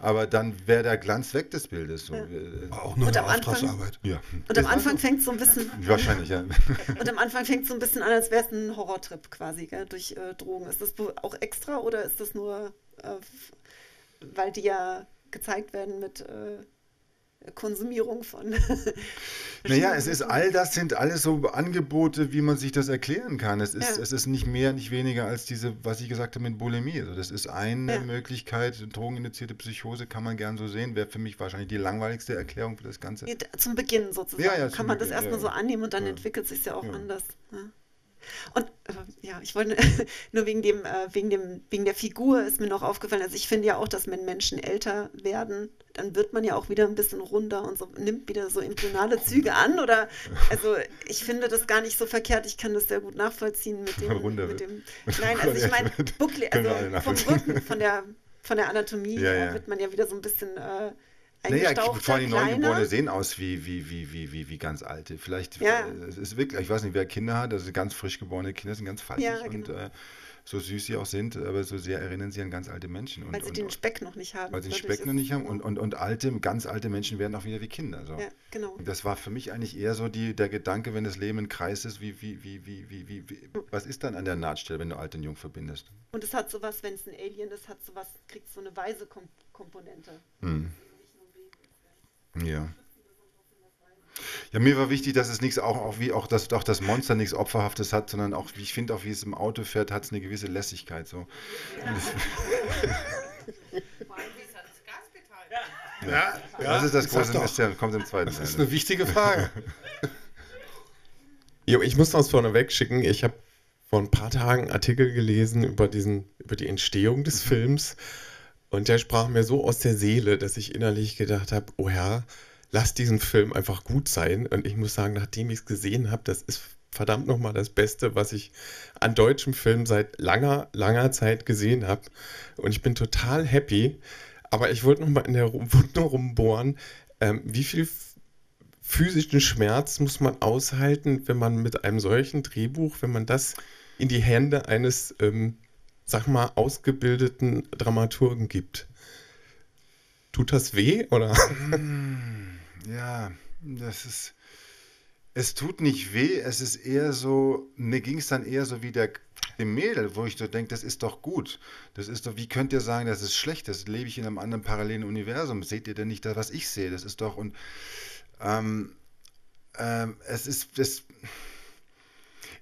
Aber dann wäre der Glanz weg des Bildes. So. Ja. Auch nur und eine Auftragsarbeit. Ja. Und am Anfang fängt es so ein bisschen. [LAUGHS] Wahrscheinlich, ja. [LAUGHS] Und am Anfang fängt es so ein bisschen an, als wäre es ein Horrortrip quasi, gell, durch äh, Drogen. Ist das auch extra oder ist das nur, äh, weil die ja gezeigt werden mit äh, Konsumierung von. [LAUGHS] naja, es ist all das sind alles so Angebote, wie man sich das erklären kann. Es ist, ja. es ist nicht mehr, nicht weniger als diese, was ich gesagt habe mit Bulimie. Also das ist eine ja. Möglichkeit, drogeninduzierte Psychose kann man gern so sehen, wäre für mich wahrscheinlich die langweiligste Erklärung für das Ganze. Zum Beginn sozusagen. Ja, kann man Beginn, das erstmal so annehmen und dann entwickelt sich ja auch anders. Und äh, ja, ich wollte [LAUGHS] nur wegen dem, äh, wegen dem, wegen der Figur ist mir noch aufgefallen. Also ich finde ja auch, dass wenn Menschen älter werden, dann wird man ja auch wieder ein bisschen runder und so nimmt wieder so impionale Züge an. Oder also ich finde das gar nicht so verkehrt. Ich kann das sehr gut nachvollziehen mit dem. Runter mit dem [LAUGHS] nein, also ich meine, also vom Rücken, von der von der Anatomie [LAUGHS] ja, ja. wird man ja wieder so ein bisschen äh, naja, vor allem die Neugeborene sehen aus wie, wie, wie, wie, wie, wie ganz alte. Vielleicht, ja. äh, es ist wirklich, ich weiß nicht, wer Kinder hat, also ganz frisch geborene Kinder sind ganz faltig ja, genau. und äh, so süß sie auch sind, aber so sehr erinnern sie an ganz alte Menschen. Und, weil sie und, den Speck noch nicht haben. Weil sie den Speck noch nicht haben und, und, und alte, ganz alte Menschen werden auch wieder wie Kinder. So. Ja, genau. Und das war für mich eigentlich eher so die, der Gedanke, wenn das Leben ein Kreis ist, wie, wie, wie, wie, wie, wie, wie was ist dann an der Nahtstelle, wenn du alt und jung verbindest? Und es hat sowas, wenn es ein Alien ist, hat sowas, kriegt so eine weise Komponente. Hm. Ja. Ja, mir war wichtig, dass es nichts auch, auch wie auch das, auch das Monster nichts Opferhaftes hat, sondern auch, wie ich finde, auch wie es im Auto fährt, hat es eine gewisse Lässigkeit. So. Ja. ja, das ist das große Mysterium, kommt im zweiten Das ist eine wichtige Frage. [LAUGHS] jo, ich muss das vorneweg schicken. Ich habe vor ein paar Tagen einen Artikel gelesen über, diesen, über die Entstehung des mhm. Films. Und der sprach mir so aus der Seele, dass ich innerlich gedacht habe, oh Herr, lass diesen Film einfach gut sein. Und ich muss sagen, nachdem ich es gesehen habe, das ist verdammt nochmal das Beste, was ich an deutschem Film seit langer, langer Zeit gesehen habe. Und ich bin total happy. Aber ich wollte nochmal in der Wunde rumbohren, ähm, wie viel physischen Schmerz muss man aushalten, wenn man mit einem solchen Drehbuch, wenn man das in die Hände eines, ähm, sag mal, ausgebildeten Dramaturgen gibt? Tut das weh oder? Hm, ja, das ist. Es tut nicht weh, es ist eher so, mir ging es dann eher so wie der, dem Mädel, wo ich so denke, das ist doch gut. Das ist doch, wie könnt ihr sagen, das ist schlecht? Das lebe ich in einem anderen parallelen Universum. Seht ihr denn nicht das, was ich sehe? Das ist doch, und ähm, ähm, es ist, das,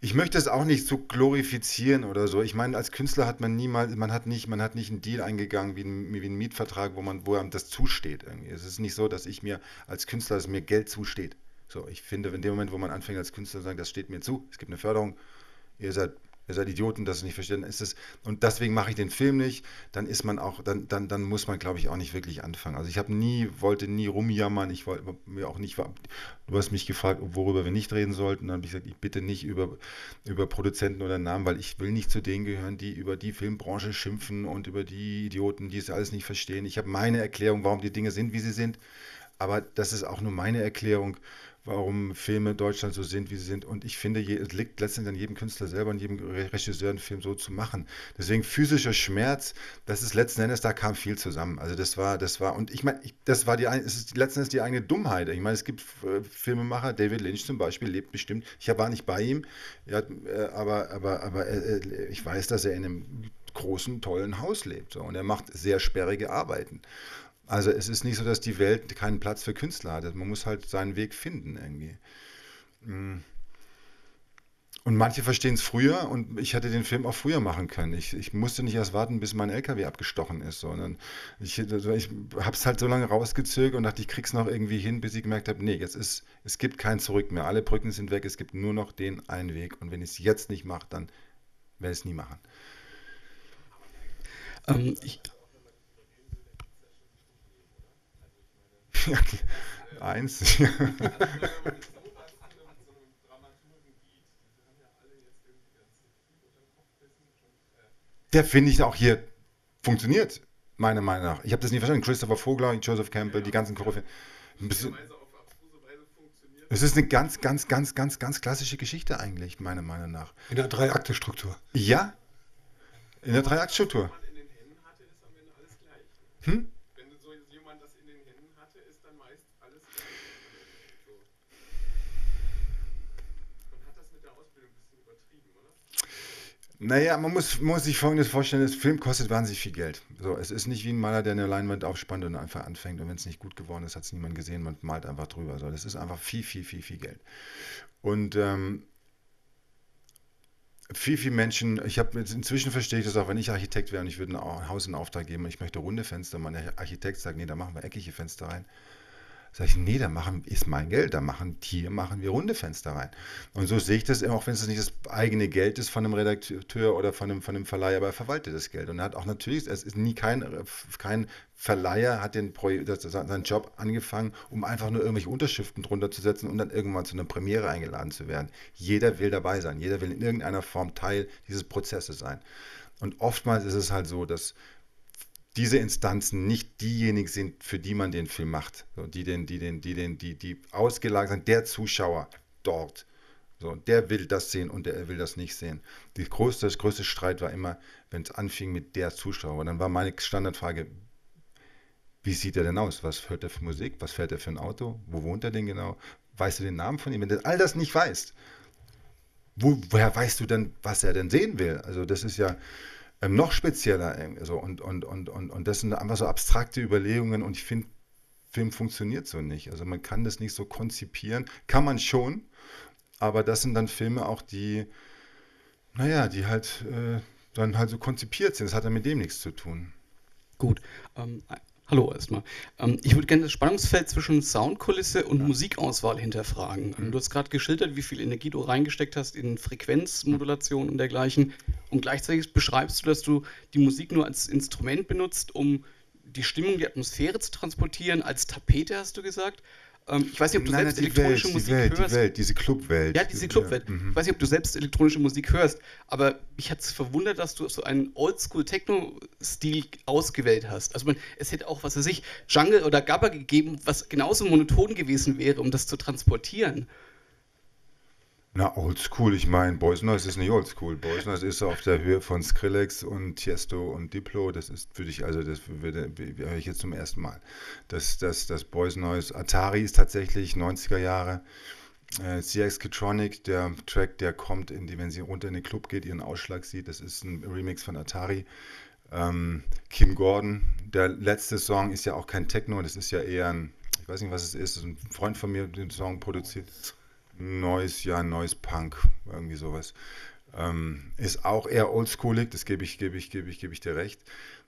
ich möchte es auch nicht so glorifizieren oder so. Ich meine, als Künstler hat man niemals, man hat nicht, man hat nicht einen Deal eingegangen wie ein, wie ein Mietvertrag, wo man, wo einem das zusteht irgendwie. Es ist nicht so, dass ich mir als Künstler, dass mir Geld zusteht. So, ich finde, in dem Moment, wo man anfängt als Künstler zu sagen, das steht mir zu, es gibt eine Förderung, ihr seid ihr seid Idioten, das nicht verstehen, ist es, und deswegen mache ich den Film nicht, dann ist man auch, dann, dann, dann muss man, glaube ich, auch nicht wirklich anfangen. Also ich habe nie, wollte nie rumjammern, ich wollte mir auch nicht, du hast mich gefragt, worüber wir nicht reden sollten, dann habe ich gesagt, ich bitte nicht über, über Produzenten oder Namen, weil ich will nicht zu denen gehören, die über die Filmbranche schimpfen und über die Idioten, die es alles nicht verstehen. Ich habe meine Erklärung, warum die Dinge sind, wie sie sind, aber das ist auch nur meine Erklärung warum Filme in Deutschland so sind, wie sie sind. Und ich finde, es liegt letztendlich an jedem Künstler selber, an jedem Regisseur, einen Film so zu machen. Deswegen physischer Schmerz, das ist letzten Endes, da kam viel zusammen. Also das war, das war, und ich meine, das war die, es ist letzten Endes die eigene Dummheit. Ich meine, es gibt äh, Filmemacher, David Lynch zum Beispiel, lebt bestimmt, ich war nicht bei ihm, hat, äh, aber, aber, aber äh, ich weiß, dass er in einem großen, tollen Haus lebt. Und er macht sehr sperrige Arbeiten. Also es ist nicht so, dass die Welt keinen Platz für Künstler hat. Man muss halt seinen Weg finden irgendwie. Mm. Und manche verstehen es früher und ich hätte den Film auch früher machen können. Ich, ich musste nicht erst warten, bis mein LKW abgestochen ist, sondern ich, also ich habe es halt so lange rausgezögert und dachte, ich krieg's noch irgendwie hin, bis ich gemerkt habe, nee, jetzt ist, es gibt kein Zurück mehr. Alle Brücken sind weg, es gibt nur noch den einen Weg. Und wenn ich es jetzt nicht mache, dann werde ich es nie machen. Ähm, ich, Eins. [LAUGHS] Der finde ich auch hier funktioniert, meiner Meinung nach. Ich habe das nie verstanden. Christopher Vogler, Joseph Campbell, die ganzen Choreografien. Es ist eine ganz, ganz, ganz, ganz, ganz klassische Geschichte eigentlich, meiner Meinung nach. In der Drei-Akte-Struktur. Ja, in der Drei-Akt-Struktur. Hm? Naja, man muss, muss sich Folgendes vorstellen: Das Film kostet wahnsinnig viel Geld. So, es ist nicht wie ein Maler, der eine Leinwand aufspannt und einfach anfängt. Und wenn es nicht gut geworden ist, hat es niemand gesehen. Man malt einfach drüber. So, das ist einfach viel, viel, viel, viel Geld. Und ähm, viel, viel Menschen, ich habe inzwischen verstehe ich das auch, wenn ich Architekt wäre und ich würde ein Haus in Auftrag geben und ich möchte runde Fenster, mein Architekt sagt, nee, da machen wir eckige Fenster rein. Sag ich, nee, da machen, ist mein Geld, da machen hier machen wir runde Fenster rein. Und so sehe ich das, auch wenn es nicht das eigene Geld ist von einem Redakteur oder von einem, von einem Verleiher, aber er verwaltet das Geld. Und er hat auch natürlich, es ist nie kein, kein Verleiher hat den seinen Job angefangen, um einfach nur irgendwelche Unterschriften drunter zu setzen und dann irgendwann zu einer Premiere eingeladen zu werden. Jeder will dabei sein, jeder will in irgendeiner Form Teil dieses Prozesses sein. Und oftmals ist es halt so, dass diese Instanzen nicht diejenigen sind, für die man den Film macht. So, die, den, die, den, die, den, die, die ausgelagert sind, der Zuschauer dort. So, der will das sehen und der will das nicht sehen. Die größte, das größte Streit war immer, wenn es anfing mit der Zuschauer. Dann war meine Standardfrage, wie sieht er denn aus? Was hört er für Musik? Was fährt er für ein Auto? Wo wohnt er denn genau? Weißt du den Namen von ihm? Wenn du all das nicht weißt, wo, woher weißt du denn, was er denn sehen will? Also das ist ja ähm, noch spezieller. So, und, und, und, und, und das sind einfach so abstrakte Überlegungen und ich finde, Film funktioniert so nicht. Also man kann das nicht so konzipieren. Kann man schon, aber das sind dann Filme auch, die, naja, die halt äh, dann halt so konzipiert sind. Das hat dann mit dem nichts zu tun. Gut. Ähm, Hallo erstmal. Ähm, ich würde gerne das Spannungsfeld zwischen Soundkulisse und ja. Musikauswahl hinterfragen. Mhm. Du hast gerade geschildert, wie viel Energie du reingesteckt hast in Frequenzmodulation und dergleichen. Und gleichzeitig beschreibst du, dass du die Musik nur als Instrument benutzt, um die Stimmung, die Atmosphäre zu transportieren, als Tapete, hast du gesagt. Ähm, ich weiß nicht, ob du Nein, selbst elektronische Welt, Musik die Welt, hörst. Die Welt, diese Clubwelt. Ja, diese Clubwelt. Ja, mhm. Ich weiß nicht, ob du selbst elektronische Musik hörst, aber mich hat es verwundert, dass du so einen Oldschool-Techno-Stil ausgewählt hast. Also man, es hätte auch, was weiß ich, Jungle oder Gabba gegeben, was genauso monoton gewesen wäre, um das zu transportieren. Na, oldschool, ich meine, Boys Noise ist nicht oldschool. Boys Noise ist auf der Höhe von Skrillex und Tiesto und Diplo. Das ist, würde ich, also das höre ich jetzt zum ersten Mal. Das, das, das Boys Noise, Atari ist tatsächlich 90er Jahre. Äh, CX Kitronic, der Track, der kommt, in die, wenn sie runter in den Club geht, ihren Ausschlag sieht. Das ist ein Remix von Atari. Ähm, Kim Gordon, der letzte Song ist ja auch kein Techno, das ist ja eher ein, ich weiß nicht, was es ist ein Freund von mir, den Song produziert neues Jahr, neues Punk, irgendwie sowas. Ähm, ist auch eher oldschoolig, das gebe ich, gebe ich, gebe ich, gebe ich dir recht.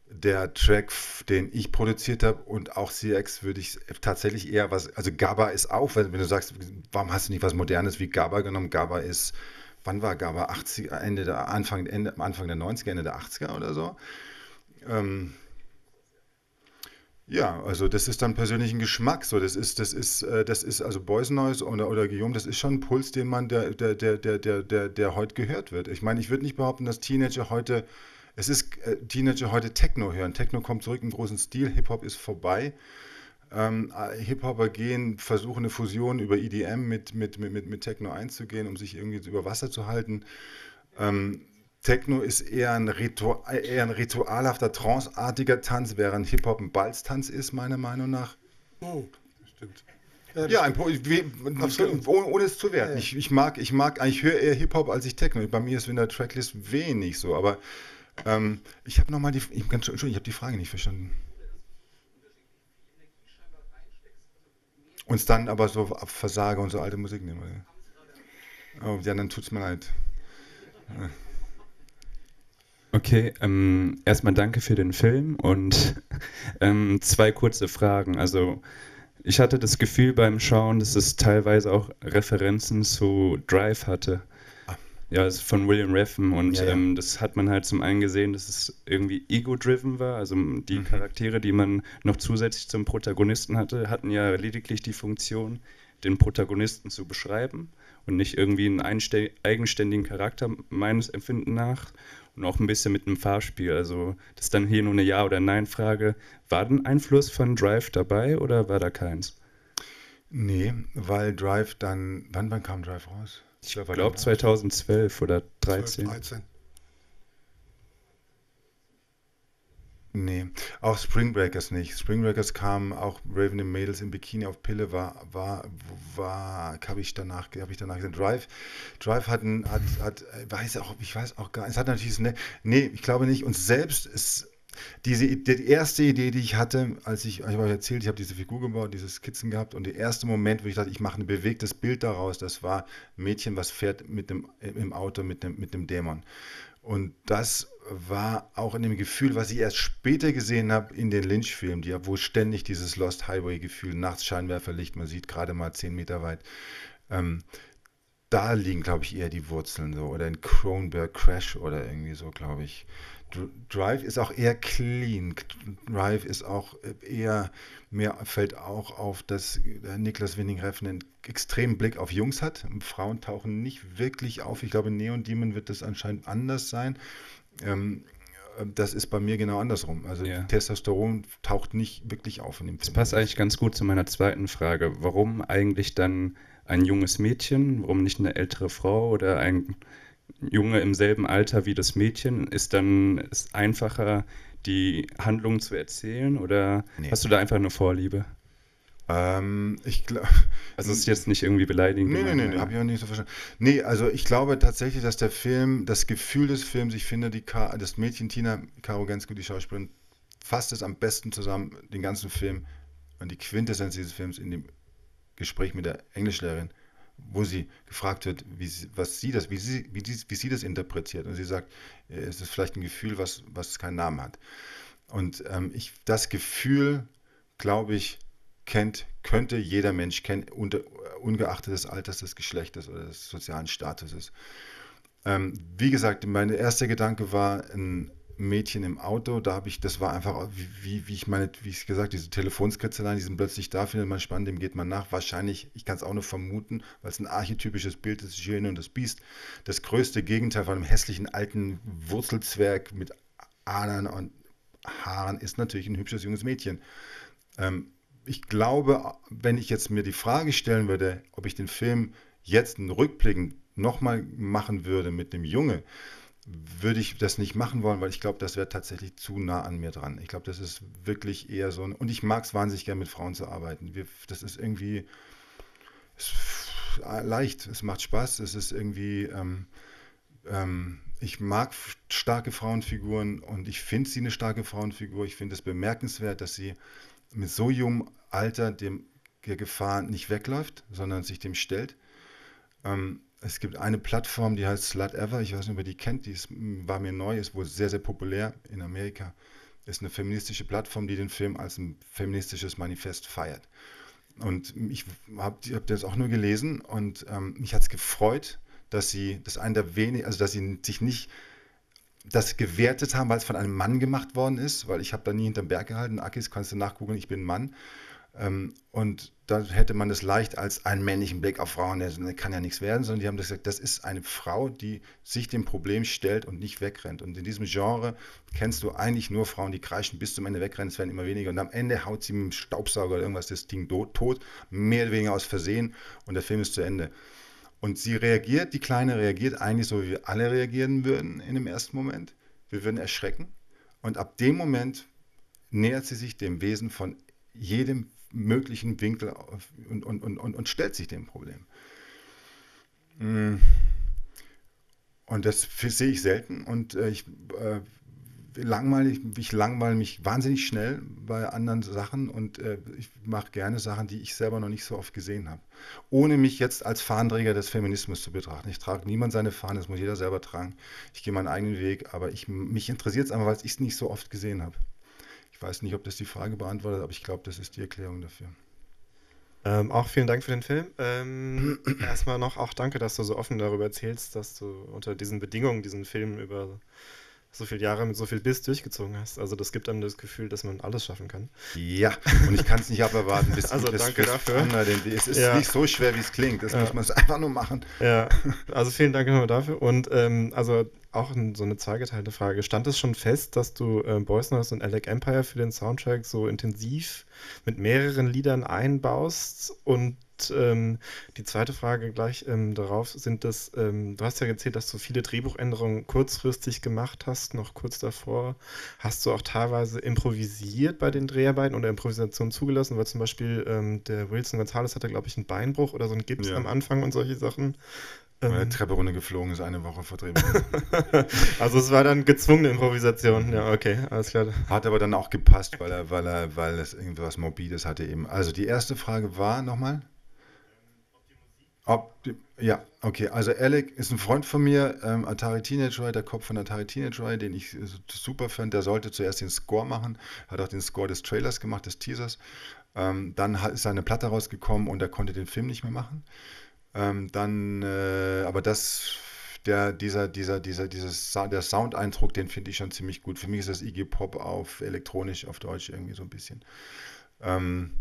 Der Track, den ich produziert habe und auch CX würde ich tatsächlich eher was, also GABA ist auch, wenn, wenn, du sagst, warum hast du nicht was Modernes wie GABA genommen? GABA ist, wann war GABA? 80, Ende der, Anfang, Ende, Anfang der 90er, Ende der 80er oder so. Ähm, ja, also das ist dann persönlichen Geschmack. So, das ist, das ist, äh, das ist also Boys Noise oder, oder Guillaume, das ist schon ein Puls, den man, der, der, der, der, der, der, der heute gehört wird. Ich meine, ich würde nicht behaupten, dass Teenager heute, es ist äh, Teenager heute Techno hören. Techno kommt zurück im großen Stil, Hip-Hop ist vorbei. Ähm, äh, Hip-Hopper gehen, versuchen eine Fusion über EDM mit, mit, mit, mit Techno einzugehen, um sich irgendwie über Wasser zu halten. Ähm, Techno ist eher ein, Ritu eher ein ritualhafter, tranceartiger Tanz, während Hip-Hop ein Balztanz ist, meiner Meinung nach. Oh, stimmt. Ja, ja ein, wie, ohne, ohne, es zu werten. Ja, ja. Ich, ich, mag, ich mag, ich höre eher Hip-Hop als ich Techno. Bei mir ist in der Tracklist wenig so, aber ähm, ich habe nochmal die, ich, Entschuldigung, ich habe die Frage nicht verstanden. Uns dann aber so Versage und so alte Musik nehmen. Oh, ja, dann tut es mir leid. Ja. Okay, ähm, erstmal danke für den Film und [LAUGHS] ähm, zwei kurze Fragen. Also ich hatte das Gefühl beim Schauen, dass es teilweise auch Referenzen zu Drive hatte. Ah. Ja, also von William Reffen und ja, ja. Ähm, das hat man halt zum einen gesehen, dass es irgendwie ego-driven war. Also die mhm. Charaktere, die man noch zusätzlich zum Protagonisten hatte, hatten ja lediglich die Funktion, den Protagonisten zu beschreiben und nicht irgendwie einen eigenständigen Charakter meines Empfinden nach und auch ein bisschen mit einem Fahrspiel. Also das ist dann hier nur eine Ja- oder Nein-Frage. War denn Einfluss von Drive dabei oder war da keins? Nee, weil Drive dann, wann, wann kam Drive raus? Ich glaube 2012 oder 2013. 13. Nee, auch Spring Breakers nicht. Spring Breakers kam auch Raven in Mädels im Bikini auf Pille, war, war, war, habe ich danach, habe ich danach gesehen. Drive, Drive hat, hat, hat, weiß auch, ich weiß auch gar nicht, es hat natürlich, ne, nee, ich glaube nicht. Und selbst ist diese, die erste Idee, die ich hatte, als ich, ich euch erzählt, ich habe diese Figur gebaut, diese Skizzen gehabt und der erste Moment, wo ich dachte, ich mache ein bewegtes Bild daraus, das war ein Mädchen, was fährt mit dem, im Auto mit dem, mit dem Dämon. Und das war auch in dem Gefühl, was ich erst später gesehen habe in den Lynch-Filmen, die, wo ständig dieses Lost Highway-Gefühl, nachts Scheinwerferlicht, man sieht gerade mal zehn Meter weit. Ähm, da liegen, glaube ich, eher die Wurzeln so. Oder in Cronenberg Crash oder irgendwie so, glaube ich. Drive ist auch eher clean. Drive ist auch eher, mir fällt auch auf, dass Niklas Winning Reffen einen extremen Blick auf Jungs hat. Frauen tauchen nicht wirklich auf. Ich glaube, in Neon Demon wird das anscheinend anders sein. Ähm, ähm, das ist bei mir genau andersrum. Also ja. Testosteron taucht nicht wirklich auf in dem Film. Das passt eigentlich ganz gut zu meiner zweiten Frage. Warum eigentlich dann ein junges Mädchen? Warum nicht eine ältere Frau oder ein Junge im selben Alter wie das Mädchen? Ist dann es einfacher, die Handlung zu erzählen oder nee. hast du da einfach eine Vorliebe? Ähm, ich glaube. Also es ist jetzt nicht irgendwie beleidigend. Nee, nee, nee, nee habe ich auch nicht so verstanden. Nee, also ich glaube tatsächlich, dass der Film, das Gefühl des Films, ich finde, die Ka das Mädchen Tina Karogensko, die Schauspielerin, fasst es am besten zusammen, den ganzen Film und die Quintessenz dieses Films in dem Gespräch mit der Englischlehrerin, wo sie gefragt wird, wie sie, was sie das, wie sie, wie, die, wie sie das interpretiert. Und sie sagt, es ist vielleicht ein Gefühl, was, was keinen Namen hat. Und ähm, ich, das Gefühl, glaube ich, kennt, könnte jeder Mensch kennen, unter, ungeachtet des Alters, des Geschlechtes oder des sozialen Statuses. Ähm, wie gesagt, mein erster Gedanke war ein Mädchen im Auto. Da habe ich, das war einfach, wie, wie ich meine, wie ich gesagt, diese Telefonskritzeleien, die sind plötzlich da, findet man spannend, dem geht man nach. Wahrscheinlich, ich kann es auch nur vermuten, weil es ein archetypisches Bild ist, Schöne und das Biest. Das größte Gegenteil von einem hässlichen alten Wurzelzwerg mit Adern und Haaren ist natürlich ein hübsches junges Mädchen. Ähm, ich glaube, wenn ich jetzt mir die Frage stellen würde, ob ich den Film jetzt einen Rückblick nochmal machen würde mit dem Junge, würde ich das nicht machen wollen, weil ich glaube, das wäre tatsächlich zu nah an mir dran. Ich glaube, das ist wirklich eher so ein, und ich mag es wahnsinnig gerne mit Frauen zu arbeiten. Wir, das ist irgendwie ist leicht, es macht Spaß, es ist irgendwie, ähm, ähm, ich mag starke Frauenfiguren und ich finde sie eine starke Frauenfigur. Ich finde es bemerkenswert, dass sie mit so jungem Alter dem, der Gefahr nicht wegläuft, sondern sich dem stellt. Ähm, es gibt eine Plattform, die heißt Slut Ever. Ich weiß nicht, ob ihr die kennt. Die ist, war mir neu, ist wohl sehr, sehr populär in Amerika. Ist eine feministische Plattform, die den Film als ein feministisches Manifest feiert. Und ich habe hab das auch nur gelesen und ähm, mich hat es gefreut, dass sie, das einen der wenigen, also dass sie sich nicht das gewertet haben, weil es von einem Mann gemacht worden ist, weil ich habe da nie hinterm Berg gehalten. Akis, kannst du nachgucken, ich bin ein Mann. Ähm, und da hätte man das leicht als einen männlichen Blick auf Frauen, der kann ja nichts werden, sondern die haben gesagt, das ist eine Frau, die sich dem Problem stellt und nicht wegrennt. Und in diesem Genre kennst du eigentlich nur Frauen, die kreischen bis zum Ende wegrennen, es werden immer weniger. Und am Ende haut sie mit dem Staubsauger oder irgendwas das Ding tot, mehr oder weniger aus Versehen und der Film ist zu Ende. Und sie reagiert, die Kleine reagiert eigentlich so, wie wir alle reagieren würden in dem ersten Moment. Wir würden erschrecken. Und ab dem Moment nähert sie sich dem Wesen von jedem möglichen Winkel und, und, und, und, stellt sich dem Problem. Mm. Und das sehe ich selten und äh, ich äh, langweilig, ich langweile mich wahnsinnig schnell bei anderen Sachen und äh, ich mache gerne Sachen, die ich selber noch nicht so oft gesehen habe. Ohne mich jetzt als Fahnenträger des Feminismus zu betrachten. Ich trage niemand seine Fahne, das muss jeder selber tragen. Ich gehe meinen eigenen Weg, aber ich, mich interessiert es einfach, weil ich es nicht so oft gesehen habe. Ich weiß nicht, ob das die Frage beantwortet, aber ich glaube, das ist die Erklärung dafür. Ähm, auch vielen Dank für den Film. Ähm, [CLEARS THROAT] erstmal noch auch danke, dass du so offen darüber erzählst, dass du unter diesen Bedingungen diesen Film über so viele Jahre mit so viel Biss durchgezogen hast. Also das gibt einem das Gefühl, dass man alles schaffen kann. Ja, und ich kann es nicht aberwarten, bis [LAUGHS] also bis, danke dafür. Andere, es ist ja. nicht so schwer, wie es klingt. Das ja. muss man [LAUGHS] einfach nur machen. Ja, also vielen Dank nochmal dafür. Und ähm, also auch so eine zweigeteilte Frage. Stand es schon fest, dass du äh, Boys Noise und Alec Empire für den Soundtrack so intensiv mit mehreren Liedern einbaust? Und ähm, die zweite Frage gleich ähm, darauf sind das, ähm, du hast ja erzählt, dass du viele Drehbuchänderungen kurzfristig gemacht hast, noch kurz davor. Hast du auch teilweise improvisiert bei den Dreharbeiten oder Improvisation zugelassen, weil zum Beispiel ähm, der Wilson Gonzalez hatte, glaube ich, einen Beinbruch oder so ein Gips ja. am Anfang und solche Sachen. Meine ähm, Treppe runtergeflogen ist eine Woche vor [LAUGHS] also es war dann gezwungene Improvisation, ja, okay, alles klar. Hat aber dann auch gepasst, weil er, weil er, weil es irgendwas Morbides hatte eben. Also die erste Frage war nochmal? Ob ja, okay. Also Alec ist ein Freund von mir, ähm, Atari Teenage Roy, der Kopf von Atari Teenage Roy, den ich super fand. Der sollte zuerst den Score machen, hat auch den Score des Trailers gemacht, des Teasers. Ähm, dann ist seine Platte rausgekommen und er konnte den Film nicht mehr machen. Ähm, dann, äh, aber das, der, dieser, dieser, dieser, dieses, der Soundeindruck, den finde ich schon ziemlich gut. Für mich ist das Iggy Pop auf elektronisch, auf Deutsch irgendwie so ein bisschen. Ähm,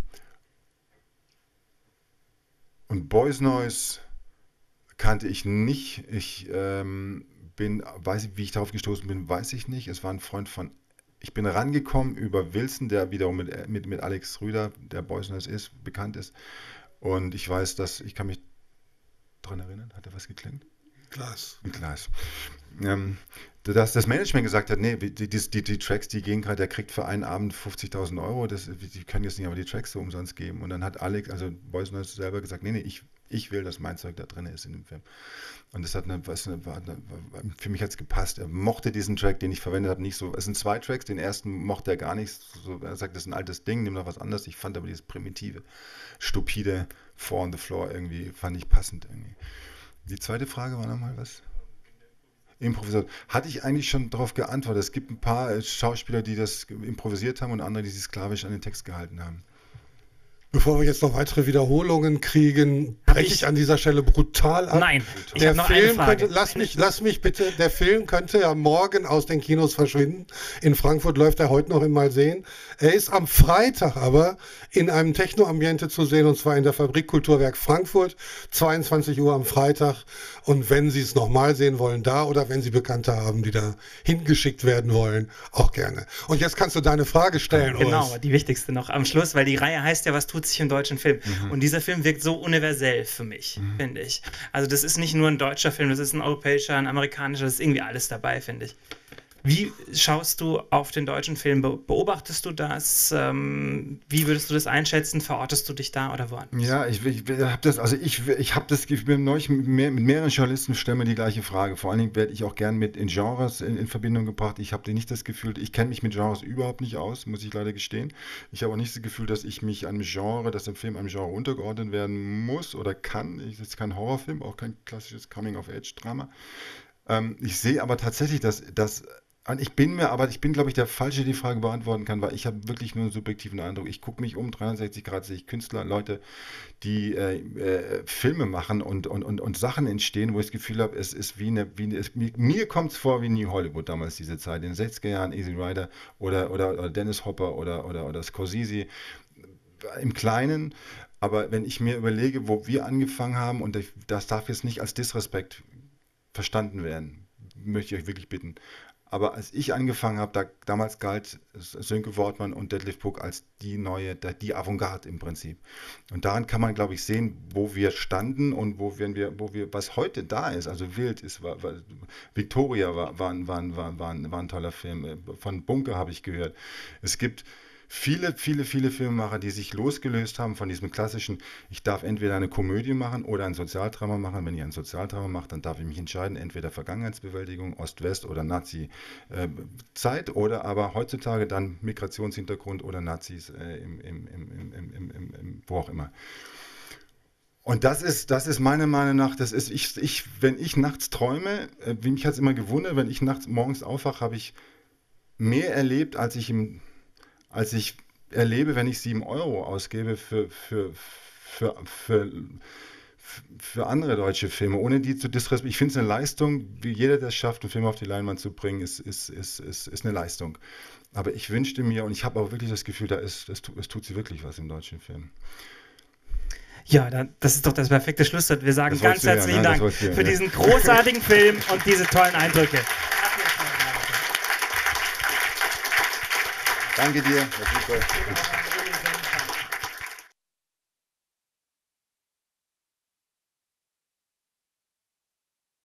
und Boys Noise kannte ich nicht. Ich ähm, bin, weiß ich, wie ich darauf gestoßen bin, weiß ich nicht. Es war ein Freund von ich bin rangekommen über Wilson, der wiederum mit, mit, mit Alex Rüder, der Boysners ist, bekannt ist. Und ich weiß, dass, ich kann mich daran erinnern, hat er was geklingt? Glas. Glas. Ähm, dass das Management gesagt hat, nee, die, die, die, Tracks, die gehen gerade, der kriegt für einen Abend 50.000 Euro, das, die können jetzt nicht aber die Tracks so umsonst geben. Und dann hat Alex, also Boysners selber gesagt, nee, nee, ich, ich will, dass mein Zeug da drin ist in dem Film. Und das hat eine, was, eine, war, eine, für mich hat es gepasst. Er mochte diesen Track, den ich verwendet habe, nicht so. Es sind zwei Tracks, den ersten mochte er gar nicht. So, er sagt, das ist ein altes Ding, nimm noch was anderes. Ich fand aber dieses primitive, stupide Four on the Floor irgendwie, fand ich passend irgendwie. Die zweite Frage war nochmal was? Improvisation. Hatte ich eigentlich schon darauf geantwortet. Es gibt ein paar Schauspieler, die das improvisiert haben und andere, die sich sklavisch an den Text gehalten haben. Bevor wir jetzt noch weitere Wiederholungen kriegen, breche ich, an dieser Stelle brutal ab. Nein, ich der noch Film eine könnte, lass mich, lass mich bitte, der Film könnte ja morgen aus den Kinos verschwinden. In Frankfurt läuft er heute noch im Mal sehen. Er ist am Freitag aber in einem Techno-Ambiente zu sehen und zwar in der Fabrik Kulturwerk Frankfurt, 22 Uhr am Freitag. Und wenn Sie es nochmal sehen wollen, da oder wenn Sie Bekannte haben, die da hingeschickt werden wollen, auch gerne. Und jetzt kannst du deine Frage stellen. Genau, Urs. die wichtigste noch am Schluss, weil die Reihe heißt ja, was tut sich im deutschen Film. Mhm. Und dieser Film wirkt so universell für mich, mhm. finde ich. Also das ist nicht nur ein deutscher Film, das ist ein europäischer, ein amerikanischer, das ist irgendwie alles dabei, finde ich. Wie schaust du auf den deutschen Film? Beobachtest du das? Ähm, wie würdest du das einschätzen? Verortest du dich da oder woanders? Ja, ich, ich habe das, also ich, ich habe das, ich bin neulich mit, mehr, mit mehreren Journalisten stelle mir die gleiche Frage. Vor allen Dingen werde ich auch gern mit in Genres in, in Verbindung gebracht. Ich habe nicht das Gefühl, ich kenne mich mit Genres überhaupt nicht aus, muss ich leider gestehen. Ich habe auch nicht das Gefühl, dass ich mich einem Genre, dass im Film einem Genre untergeordnet werden muss oder kann. Es ist kein Horrorfilm, auch kein klassisches Coming-of-Age-Drama. Ähm, ich sehe aber tatsächlich, dass, dass ich bin mir, aber ich bin, glaube ich, der Falsche, der die Frage beantworten kann, weil ich habe wirklich nur einen subjektiven Eindruck. Ich gucke mich um 360 Grad, sehe ich Künstler, Leute, die äh, äh, Filme machen und, und, und, und Sachen entstehen, wo ich das Gefühl habe, es ist wie eine, wie eine es, mir, mir kommt es vor wie New Hollywood damals, diese Zeit, in den 60er Jahren, Easy Rider oder, oder, oder Dennis Hopper oder, oder, oder Scorsese, im Kleinen, aber wenn ich mir überlege, wo wir angefangen haben, und das darf jetzt nicht als Disrespekt verstanden werden, möchte ich euch wirklich bitten. Aber als ich angefangen habe, da, damals galt Sönke Wortmann und Deadlift Book als die neue, die Avantgarde im Prinzip. Und daran kann man, glaube ich, sehen, wo wir standen und wo wir, wo wir, was heute da ist. Also Wild ist, war, war, Victoria war, war, war, war, war, war ein toller Film. Von Bunker habe ich gehört. Es gibt viele, viele, viele Filmemacher, die sich losgelöst haben von diesem klassischen, ich darf entweder eine Komödie machen oder ein Sozialdrama machen. Wenn ich ein Sozialdrama mache, dann darf ich mich entscheiden, entweder Vergangenheitsbewältigung, Ost-West oder Nazi-Zeit äh, oder aber heutzutage dann Migrationshintergrund oder Nazis äh, im, im, im, wo auch immer. Und das ist, das ist meiner Meinung nach, das ist, ich, ich, wenn ich nachts träume, äh, wie mich hat es immer gewundert, wenn ich nachts morgens aufwache, habe ich mehr erlebt, als ich im als ich erlebe, wenn ich 7 Euro ausgebe für, für, für, für, für andere deutsche Filme, ohne die zu disrespektieren. Ich finde es eine Leistung, wie jeder das schafft, einen Film auf die Leinwand zu bringen, ist, ist, ist, ist, ist eine Leistung. Aber ich wünschte mir, und ich habe auch wirklich das Gefühl, da ist, es, es tut sie wirklich was im deutschen Film. Ja, dann, das ist doch das perfekte Schlusswort. Wir sagen ganz herzlichen ja, ne? Dank für ja. diesen großartigen Film und diese tollen Eindrücke. Danke dir, Herr Fußball.